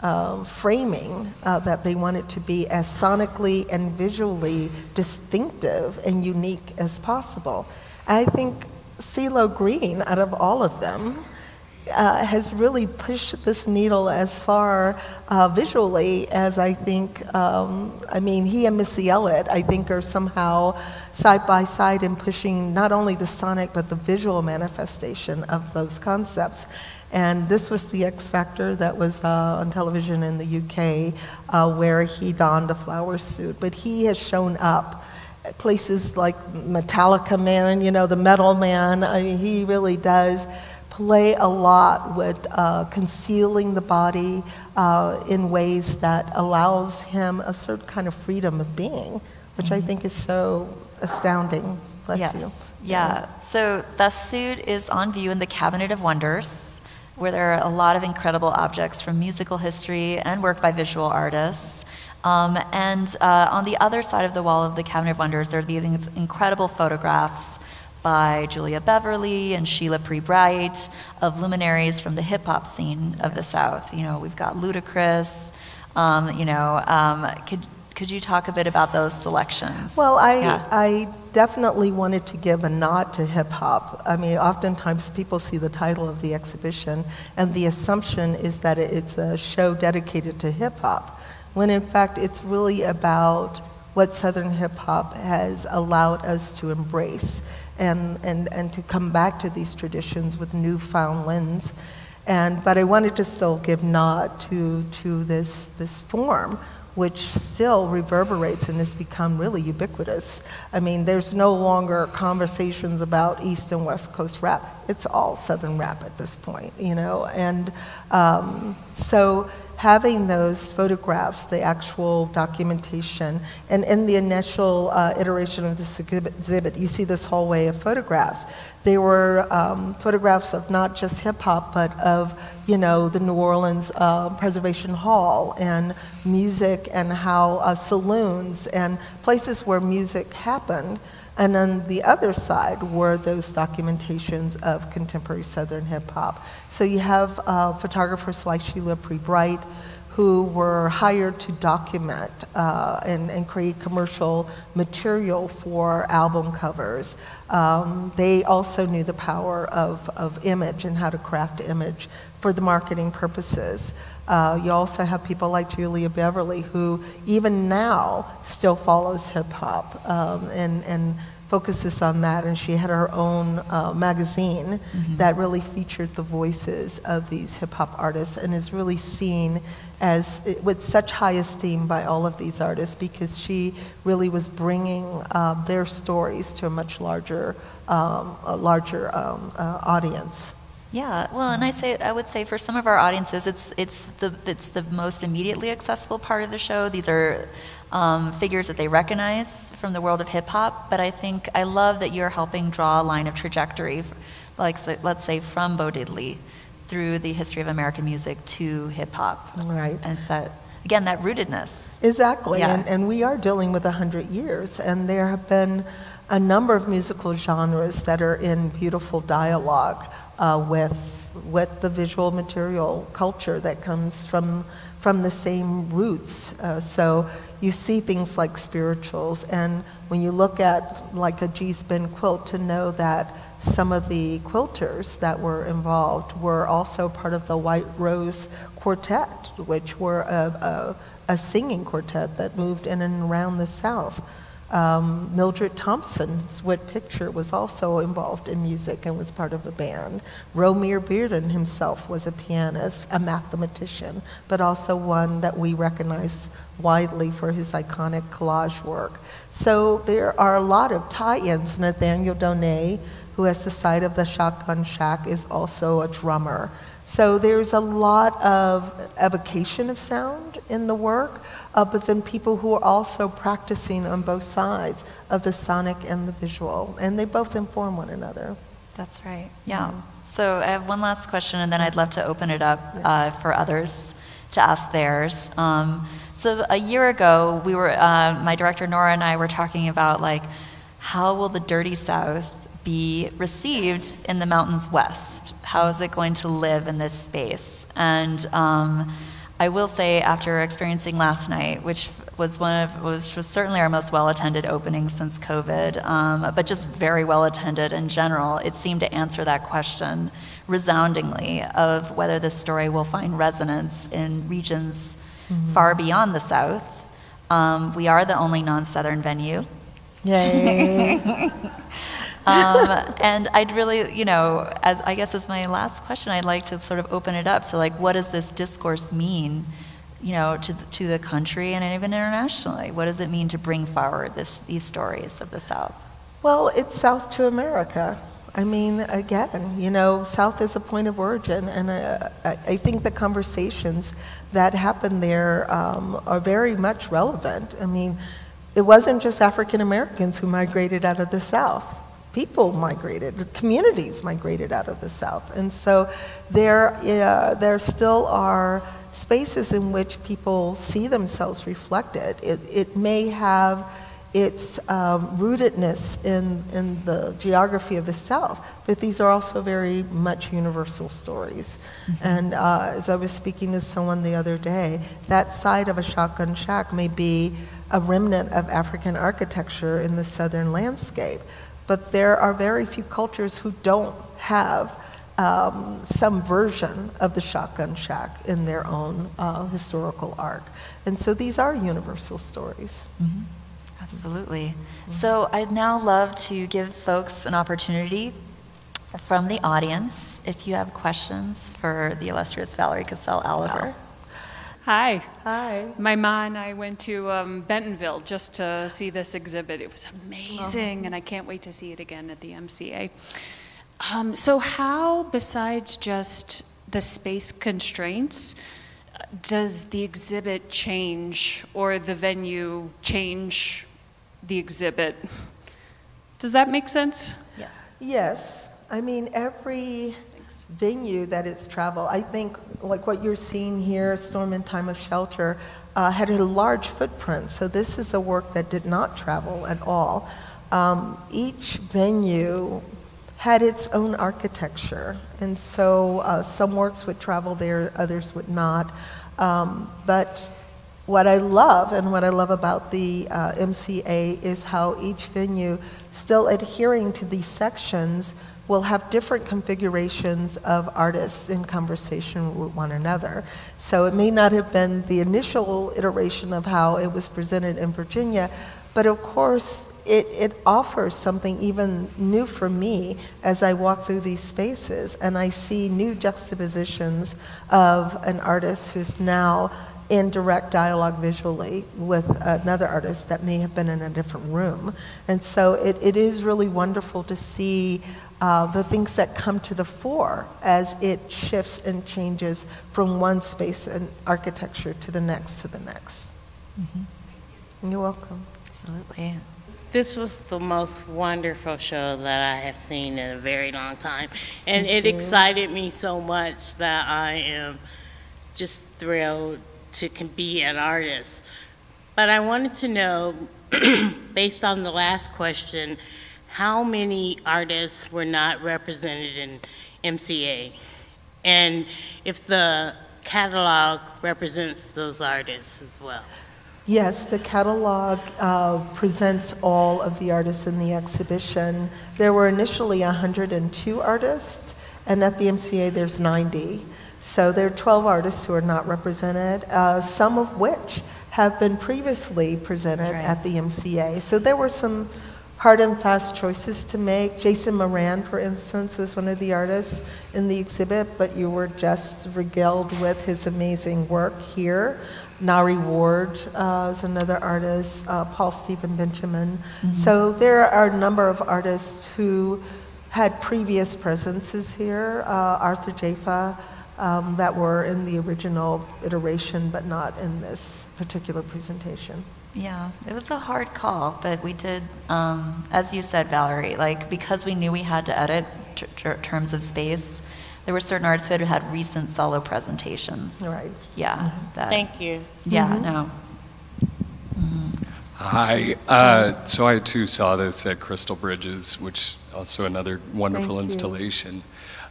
uh, framing uh, that they wanted to be as sonically and visually distinctive and unique as possible. I think CeeLo Green, out of all of them, uh, has really pushed this needle as far uh, visually as I think, um, I mean, he and Missy Elliott, I think, are somehow side by side in pushing not only the sonic but the visual manifestation of those concepts. And this was the X Factor that was uh, on television in the UK uh, where he donned a flower suit, but he has shown up places like Metallica Man, you know, the Metal Man. I mean, he really does play a lot with uh, concealing the body uh, in ways that allows him a certain kind of freedom of being, which I mm-hmm. think is so astounding. Bless yes. you. Yeah. So the suit is on view in the Cabinet of Wonders, where there are a lot of incredible objects from musical history and work by visual artists. Um, and uh, on the other side of the wall of the Cabinet of Wonders, there are these incredible photographs by Julia Beverly and Sheila Pree Bright of luminaries from the hip hop scene of the South. You know, we've got Ludacris. Um, you know, um, could could you talk a bit about those selections? Well, I yeah. I definitely wanted to give a nod to hip hop. I mean, oftentimes people see the title of the exhibition, and the assumption is that it's a show dedicated to hip hop, when in fact it's really about what Southern hip hop has allowed us to embrace and, and, and to come back to these traditions with newfound lens. And, but I wanted to still give nod to, to this, this form, which still reverberates and has become really ubiquitous. I mean, there's no longer conversations about East and West Coast rap. It's all Southern rap at this point, you know? And um, so having those photographs, the actual documentation, and in the initial uh, iteration of this exhibit, you see this hallway of photographs. They were um, photographs of not just hip hop, but of you know the New Orleans uh, Preservation Hall and music and how uh, saloons and places where music happened. And then the other side were those documentations of contemporary Southern hip hop. So you have uh, photographers like Sheila Pree Bright, who were hired to document uh, and, and, create commercial material for album covers. Um, they also knew the power of, of image and how to craft image for the marketing purposes. Uh, you also have people like Julia Beverly, who even now still follows hip hop um, and, and focuses on that, and she had her own uh, magazine mm-hmm. that really featured the voices of these hip hop artists and is really seen as with such high esteem by all of these artists because she really was bringing uh, their stories to a much larger, um, a larger um, uh, audience. Yeah, well, and I say I would say for some of our audiences, it's it's the it's the most immediately accessible part of the show. These are um, figures that they recognize from the world of hip hop. But I think I love that you're helping draw a line of trajectory, like let's say from Bo Diddley through the history of American music to hip hop. Right. And that again that rootedness. Exactly. Yeah. And, and we are dealing with hundred years, and there have been a number of musical genres that are in beautiful dialogue uh, with with the visual material culture that comes from from the same roots. Uh, so you see things like spirituals, and when you look at like a Gee's Bend quilt, to know that some of the quilters that were involved were also part of the White Rose Quartet, which were a, a, a singing quartet that moved in and around the South. Um, Mildred Thompson's Wit Picture was also involved in music and was part of a band. Romare Bearden himself was a pianist, a mathematician, but also one that we recognize widely for his iconic collage work. So there are a lot of tie-ins. Nathaniel Donnett, who has the site of the Shotgun Shack, is also a drummer. So there's a lot of evocation of sound in the work, uh, but then people who are also practicing on both sides of the sonic and the visual, and they both inform one another. That's right. Yeah. Mm-hmm. So I have one last question, and then I'd love to open it up yes. uh, for others to ask theirs. Um, so a year ago, we were uh, my director Nora and I were talking about like how will the Dirty South be received in the mountains west? How is it going to live in this space? And um, I will say, after experiencing last night, which was one of which was certainly our most well-attended opening since COVID, um, but just very well attended in general, it seemed to answer that question resoundingly of whether this story will find resonance in regions mm-hmm. far beyond the South. Um, we are the only non-Southern venue. Yay! (laughs) Um, and I'd really, you know, as I guess as my last question, I'd like to sort of open it up to like, what does this discourse mean, you know, to the, to the country and even internationally? What does it mean to bring forward this, these stories of the South? Well, it's South to America. I mean, again, you know, South is a point of origin, and uh, I think the conversations that happen there um, are very much relevant. I mean, it wasn't just African Americans who migrated out of the South people migrated, communities migrated out of the South. And so there, uh, there still are spaces in which people see themselves reflected. It, it may have its um, rootedness in, in the geography of the South, but these are also very much universal stories. Mm-hmm. And uh, as I was speaking to someone the other day, that side of a shotgun shack may be a remnant of African architecture in the southern landscape. But there are very few cultures who don't have um, some version of the shotgun shack in their own uh, historical arc. And so these are universal stories. Mm-hmm. Absolutely. Mm-hmm. So I'd now love to give folks an opportunity from the audience if you have questions for the illustrious Valerie Cassel Oliver. Wow. Hi. Hi. My mom and I went to um, Bentonville just to see this exhibit. It was amazing, oh. and I can't wait to see it again at the MCA. Um, so, how, besides just the space constraints, does the exhibit change or the venue change the exhibit? (laughs) Does that make sense? Yes. Yes. I mean, every venue that it's traveled. I think, like what you're seeing here, Storm in Time of Shelter, uh, had a large footprint. So this is a work that did not travel at all. Um, each venue had its own architecture, and so uh, some works would travel there, others would not. Um, but what I love and what I love about the uh, MCA is how each venue, still adhering to these sections, will have different configurations of artists in conversation with one another. So it may not have been the initial iteration of how it was presented in Virginia, but of course, it, it offers something even new for me as I walk through these spaces and I see new juxtapositions of an artist who's now in direct dialogue visually with another artist that may have been in a different room. And so it, it is really wonderful to see uh, the things that come to the fore as it shifts and changes from one space and architecture to the next to the next. Mm-hmm. You're welcome. Absolutely. This was the most wonderful show that I have seen in a very long time. And it excited me so much that I am just thrilled to be an artist. But I wanted to know, (clears throat) based on the last question, how many artists were not represented in MCA? And if the catalog represents those artists as well? Yes, the catalog uh, presents all of the artists in the exhibition. There were initially 102 artists, and at the MCA there's 90. So there are 12 artists who are not represented, uh, some of which have been previously presented right. at the MCA. So there were some hard and fast choices to make. Jason Moran, for instance, was one of the artists in the exhibit, but you were just regaled with his amazing work here. Nari Ward uh, is another artist, uh, Paul Stephen Benjamin. Mm-hmm. So there are a number of artists who had previous presences here. Uh, Arthur Jafa, um, that were in the original iteration, but not in this particular presentation. Yeah, it was a hard call, but we did, um, as you said, Valerie, like because we knew we had to edit t- t- terms of space, there were certain artists who had had recent solo presentations. Right. Yeah. Mm-hmm. That, Thank you. Yeah, mm-hmm. no. Mm-hmm. Hi. Uh, so I too saw this at Crystal Bridges, which also another wonderful Thank installation.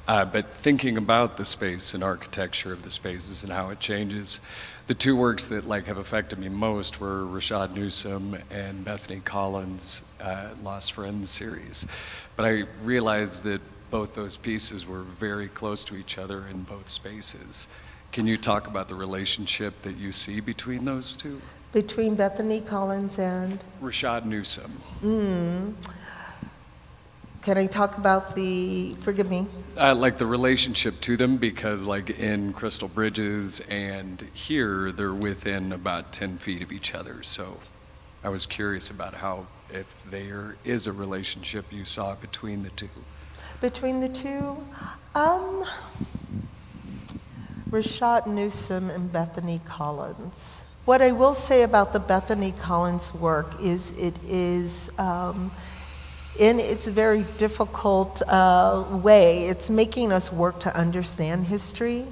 Uh, but thinking about the space and architecture of the spaces and how it changes, the two works that like have affected me most were Rashaad Newsome and Bethany Collins' uh, Lost Friends series. But I realized that both those pieces were very close to each other in both spaces. Can you talk about the relationship that you see between those two? Between Bethany Collins and? Rashaad Newsome. Mm. Can I talk about the, forgive me? Uh, like the relationship to them, because like in Crystal Bridges and here, they're within about 10 feet of each other. So I was curious about how, if there is a relationship you saw between the two between the two? Um, Rashaad Newsome and Bethany Collins. What I will say about the Bethany Collins work is it is, um, in its very difficult uh, way, it's making us work to understand history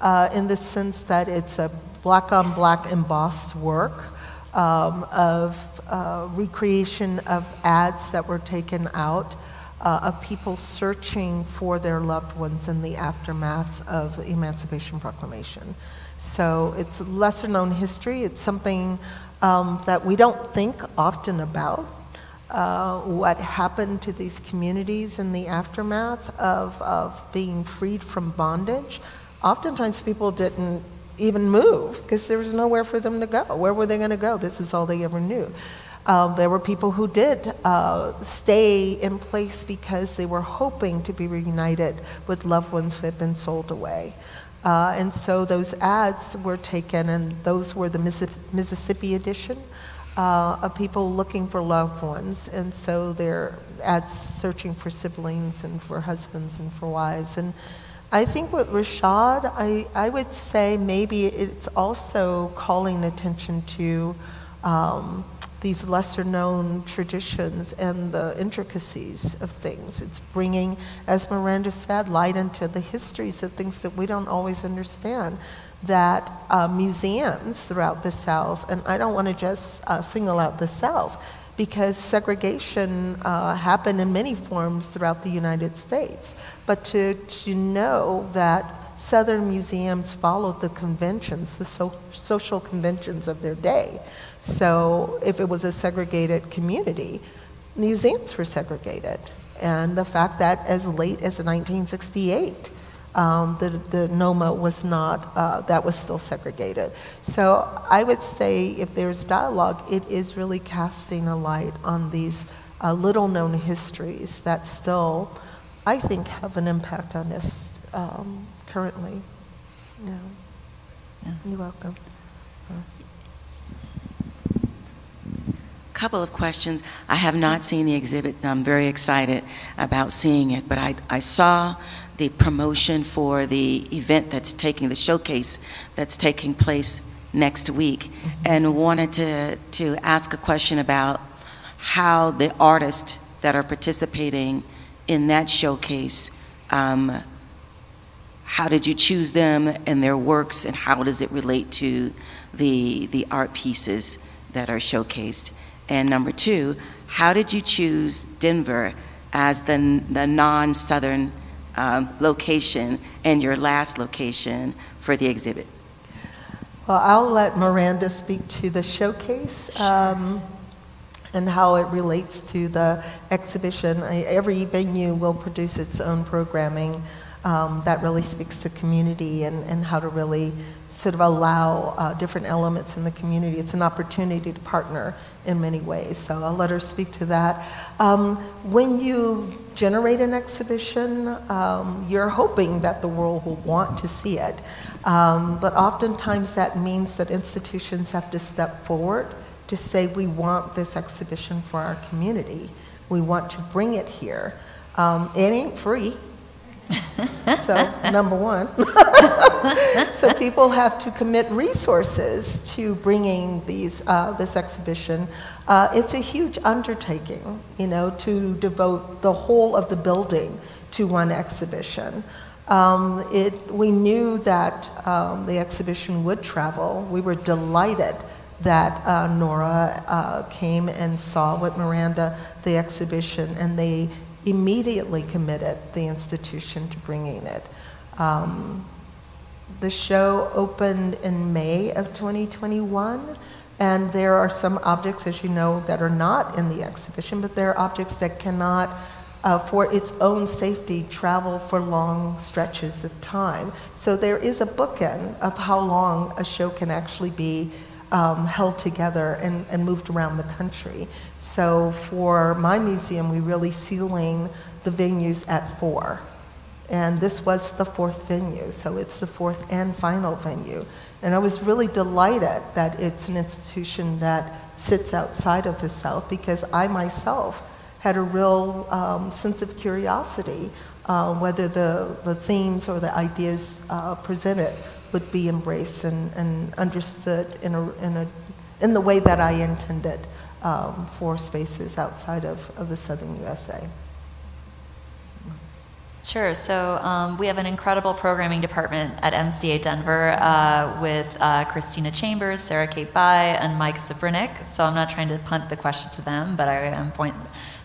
uh, in the sense that it's a black on black embossed work um, of uh, recreation of ads that were taken out uh, of people searching for their loved ones in the aftermath of the Emancipation Proclamation. So it's lesser known history. It's something um, that we don't think often about. Uh, what happened to these communities in the aftermath of, of being freed from bondage. Oftentimes, people didn't even move because there was nowhere for them to go. Where were they going to go? This is all they ever knew. Um, there were people who did uh, stay in place because they were hoping to be reunited with loved ones who had been sold away. Uh, and so those ads were taken, and those were the Mississippi edition uh, of people looking for loved ones. And so they're at searching for siblings and for husbands and for wives. And I think with Rashaad, I, I would say maybe it's also calling attention to. Um, these lesser known traditions and the intricacies of things. It's bringing, as Miranda said, light into the histories of things that we don't always understand. That uh, museums throughout the South, and I don't want to just uh, single out the South, because segregation uh, happened in many forms throughout the United States. But to, to know that Southern museums followed the conventions, the so, social conventions of their day. So if it was a segregated community, museums were segregated. And the fact that as late as 1968, um, the, the NOMA was not, uh, that was still segregated. So I would say if there's dialogue, it is really casting a light on these uh, little known histories that still, I think, have an impact on us um, currently. Yeah. yeah. You're welcome. A couple of questions. I have not seen the exhibit. I'm very excited about seeing it, but I, I saw the promotion for the event that's taking, the showcase that's taking place next week, mm -hmm. and wanted to, to ask a question about how the artists that are participating in that showcase um, how did you choose them and their works, and how does it relate to the, the art pieces that are showcased? And number two, how did you choose Denver as the, the non southern um, location and your last location for the exhibit? Well, I'll let Miranda speak to the showcase. Um, and how it relates to the exhibition. Every venue will produce its own programming um, that really speaks to community and, and how to really sort of allow uh, different elements in the community. It's an opportunity to partner in many ways. So I'll let her speak to that. Um, when you generate an exhibition, um, you're hoping that the world will want to see it. Um, but oftentimes that means that institutions have to step forward to say, we want this exhibition for our community. We want to bring it here. Um, it ain't free (laughs) so, number one. (laughs) so, people have to commit resources to bringing these, uh, this exhibition. Uh, it's a huge undertaking, you know, to devote the whole of the building to one exhibition. Um, it, we knew that um, the exhibition would travel. We were delighted that uh, Nora uh, came and saw with Miranda the exhibition, and they immediately committed the institution to bringing it. Um, the show opened in May of 2021, and there are some objects, as you know, that are not in the exhibition, but there are objects that cannot, uh, for its own safety, travel for long stretches of time. So there is a bookend of how long a show can actually be um, held together and, and moved around the country. So for my museum, we really ceiling the venues at four. And this was the fourth venue, so it's the fourth and final venue. And I was really delighted that it's an institution that sits outside of the South because I myself had a real um, sense of curiosity uh, whether the, the themes or the ideas uh, presented would be embraced and, and understood in, a, in, a, in the way that I intended um, for spaces outside of, of the southern USA. Sure. So um, we have an incredible programming department at MCA Denver uh, with uh, Christina Chambers, Sarah Kate Bai, and Mike Zabrinick. So I'm not trying to punt the question to them, but I am point,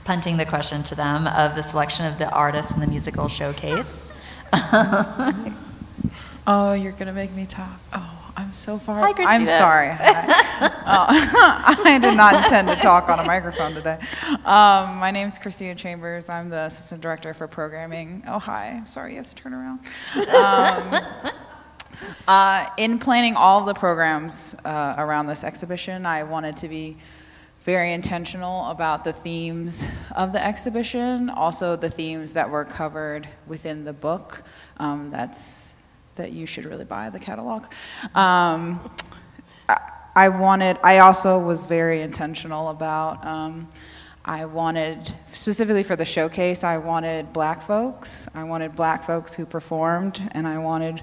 punting the question to them of the selection of the artists in the musical showcase. (laughs) Oh, you're gonna make me talk. Oh, I'm so far. Hi, Christina. I'm sorry. oh, (laughs) I did not intend to talk on a microphone today. Um, my name is Christina Chambers. I'm the assistant director for programming. Oh, hi. I'm sorry. You have to turn around. Um, (laughs) uh, in planning all of the programs uh, around this exhibition, I wanted to be very intentional about the themes of the exhibition, also the themes that were covered within the book. Um, that's that you should really buy the catalog. Um, I wanted, I also was very intentional about, um, I wanted, specifically for the showcase, I wanted black folks. I wanted black folks who performed, and I wanted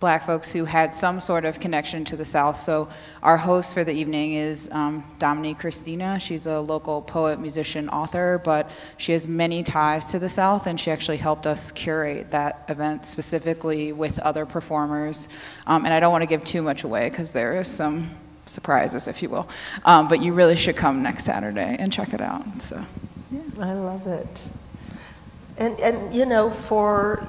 black folks who had some sort of connection to the South. So our host for the evening is um, Dominique Christina. She's a local poet, musician, author, but she has many ties to the South, and she actually helped us curate that event specifically with other performers. Um, and I don't want to give too much away because there is some surprises, if you will. Um, but you really should come next Saturday and check it out. So, yeah. I love it. And, and you know, for,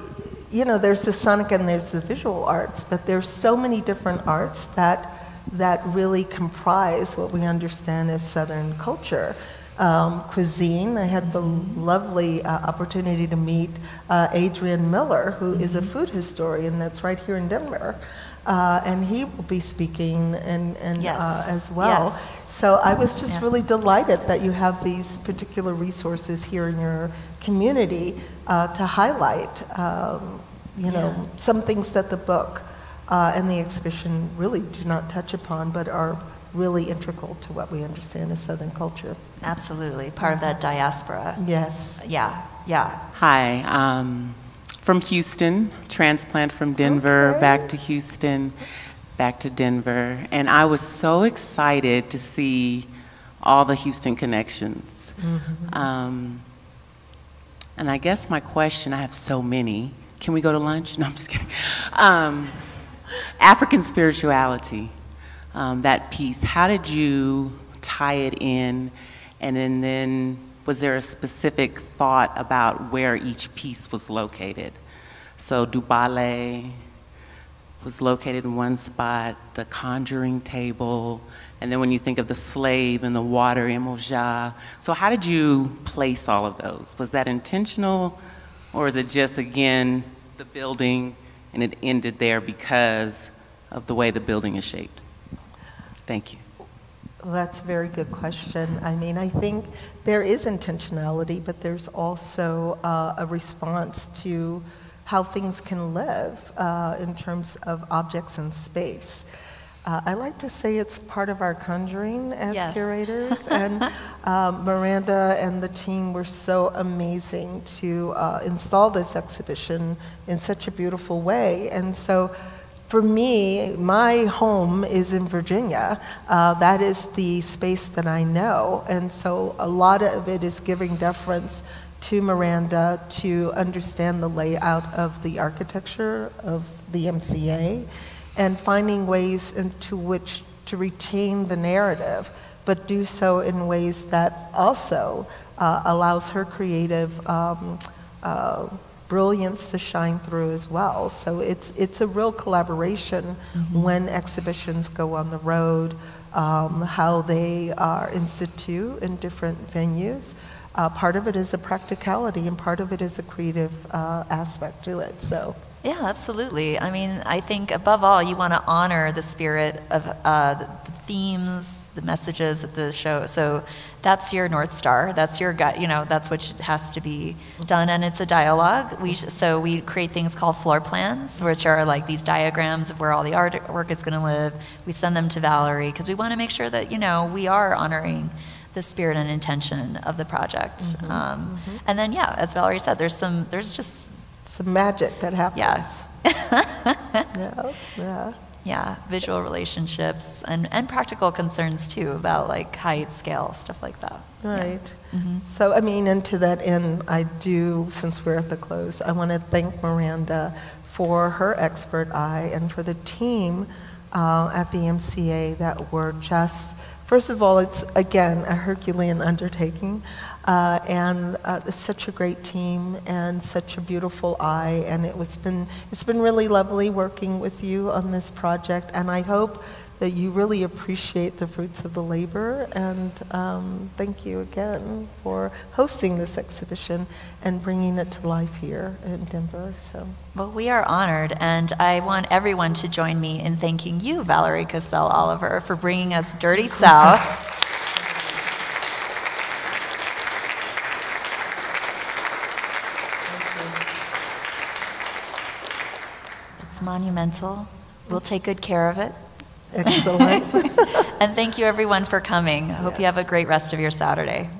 you know, there's the sonic and there's the visual arts, but there's so many different arts that, that really comprise what we understand as Southern culture. Um, cuisine. I had the lovely uh, opportunity to meet uh, Adrian Miller, who is a mm-hmm. food historian that's right here in Denver. Uh, and he will be speaking and, and uh, yes. as well. Yes. So I was just yeah. really delighted that you have these particular resources here in your community uh, to highlight, um, you know, yeah. some things that the book uh, and the exhibition really do not touch upon, but are really integral to what we understand as Southern culture. Absolutely, part of that diaspora. Yes. Yeah, yeah. Hi. Um, from Houston, transplant from Denver okay. back to Houston, back to Denver. And I was so excited to see all the Houston connections. Mm-hmm. Um, and I guess my question, I have so many. Can we go to lunch? No, I'm just kidding. Um, African spirituality, um, that piece, how did you tie it in? And then, then was there a specific thought about where each piece was located? So Dubale was located in one spot, the conjuring table, and then when you think of the slave and the water, Emoja. So how did you place all of those? Was that intentional, or is it just, again, the building and it ended there because of the way the building is shaped? Thank you. That's a very good question. I mean, I think there is intentionality, but there's also uh, a response to how things can live uh, in terms of objects in space. Uh, I like to say it's part of our conjuring as yes. curators, (laughs) and um, Miranda and the team were so amazing to uh, install this exhibition in such a beautiful way. And so for me, my home is in Virginia. Uh, that is the space that I know. And so a lot of it is giving deference to Miranda to understand the layout of the architecture of the MCA and finding ways into which to retain the narrative, but do so in ways that also uh, allows her creative um, uh, brilliance to shine through as well. So it's, it's a real collaboration mm-hmm. when exhibitions go on the road, um, how they are institute in different venues. Uh, part of it is a practicality and part of it is a creative uh, aspect to it. So. Yeah, absolutely. I mean, I think above all, you want to honor the spirit of uh, the themes, the messages of the show. So that's your north star. That's your gut. You know, that's what has to be done, and it's a dialogue. We so we create things called floor plans, which are like these diagrams of where all the artwork is going to live. We send them to Valerie because we want to make sure that you know we are honoring the spirit and intention of the project. Mm-hmm, um, mm-hmm. And then, yeah, as Valerie said, there's some, there's just some magic that happens. Yes. (laughs) yeah, yeah yeah, visual relationships and, and practical concerns too about like height, scale, stuff like that. Right. Yeah. Mm-hmm. So, I mean, and to that end, I do, since we're at the close, I want to thank Miranda for her expert eye and for the team uh, at the MCA that were just, first of all, it's again a Herculean undertaking. Uh, and uh, such a great team and such a beautiful eye. And it was been, it's been really lovely working with you on this project. And I hope that you really appreciate the fruits of the labor. And um, thank you again for hosting this exhibition and bringing it to life here in Denver. So. Well, we are honored, and I want everyone to join me in thanking you, Valerie Cassel Oliver, for bringing us Dirty South. (laughs) monumental. We'll take good care of it. Excellent. (laughs) and thank you everyone for coming. I hope yes. you have a great rest of your Saturday.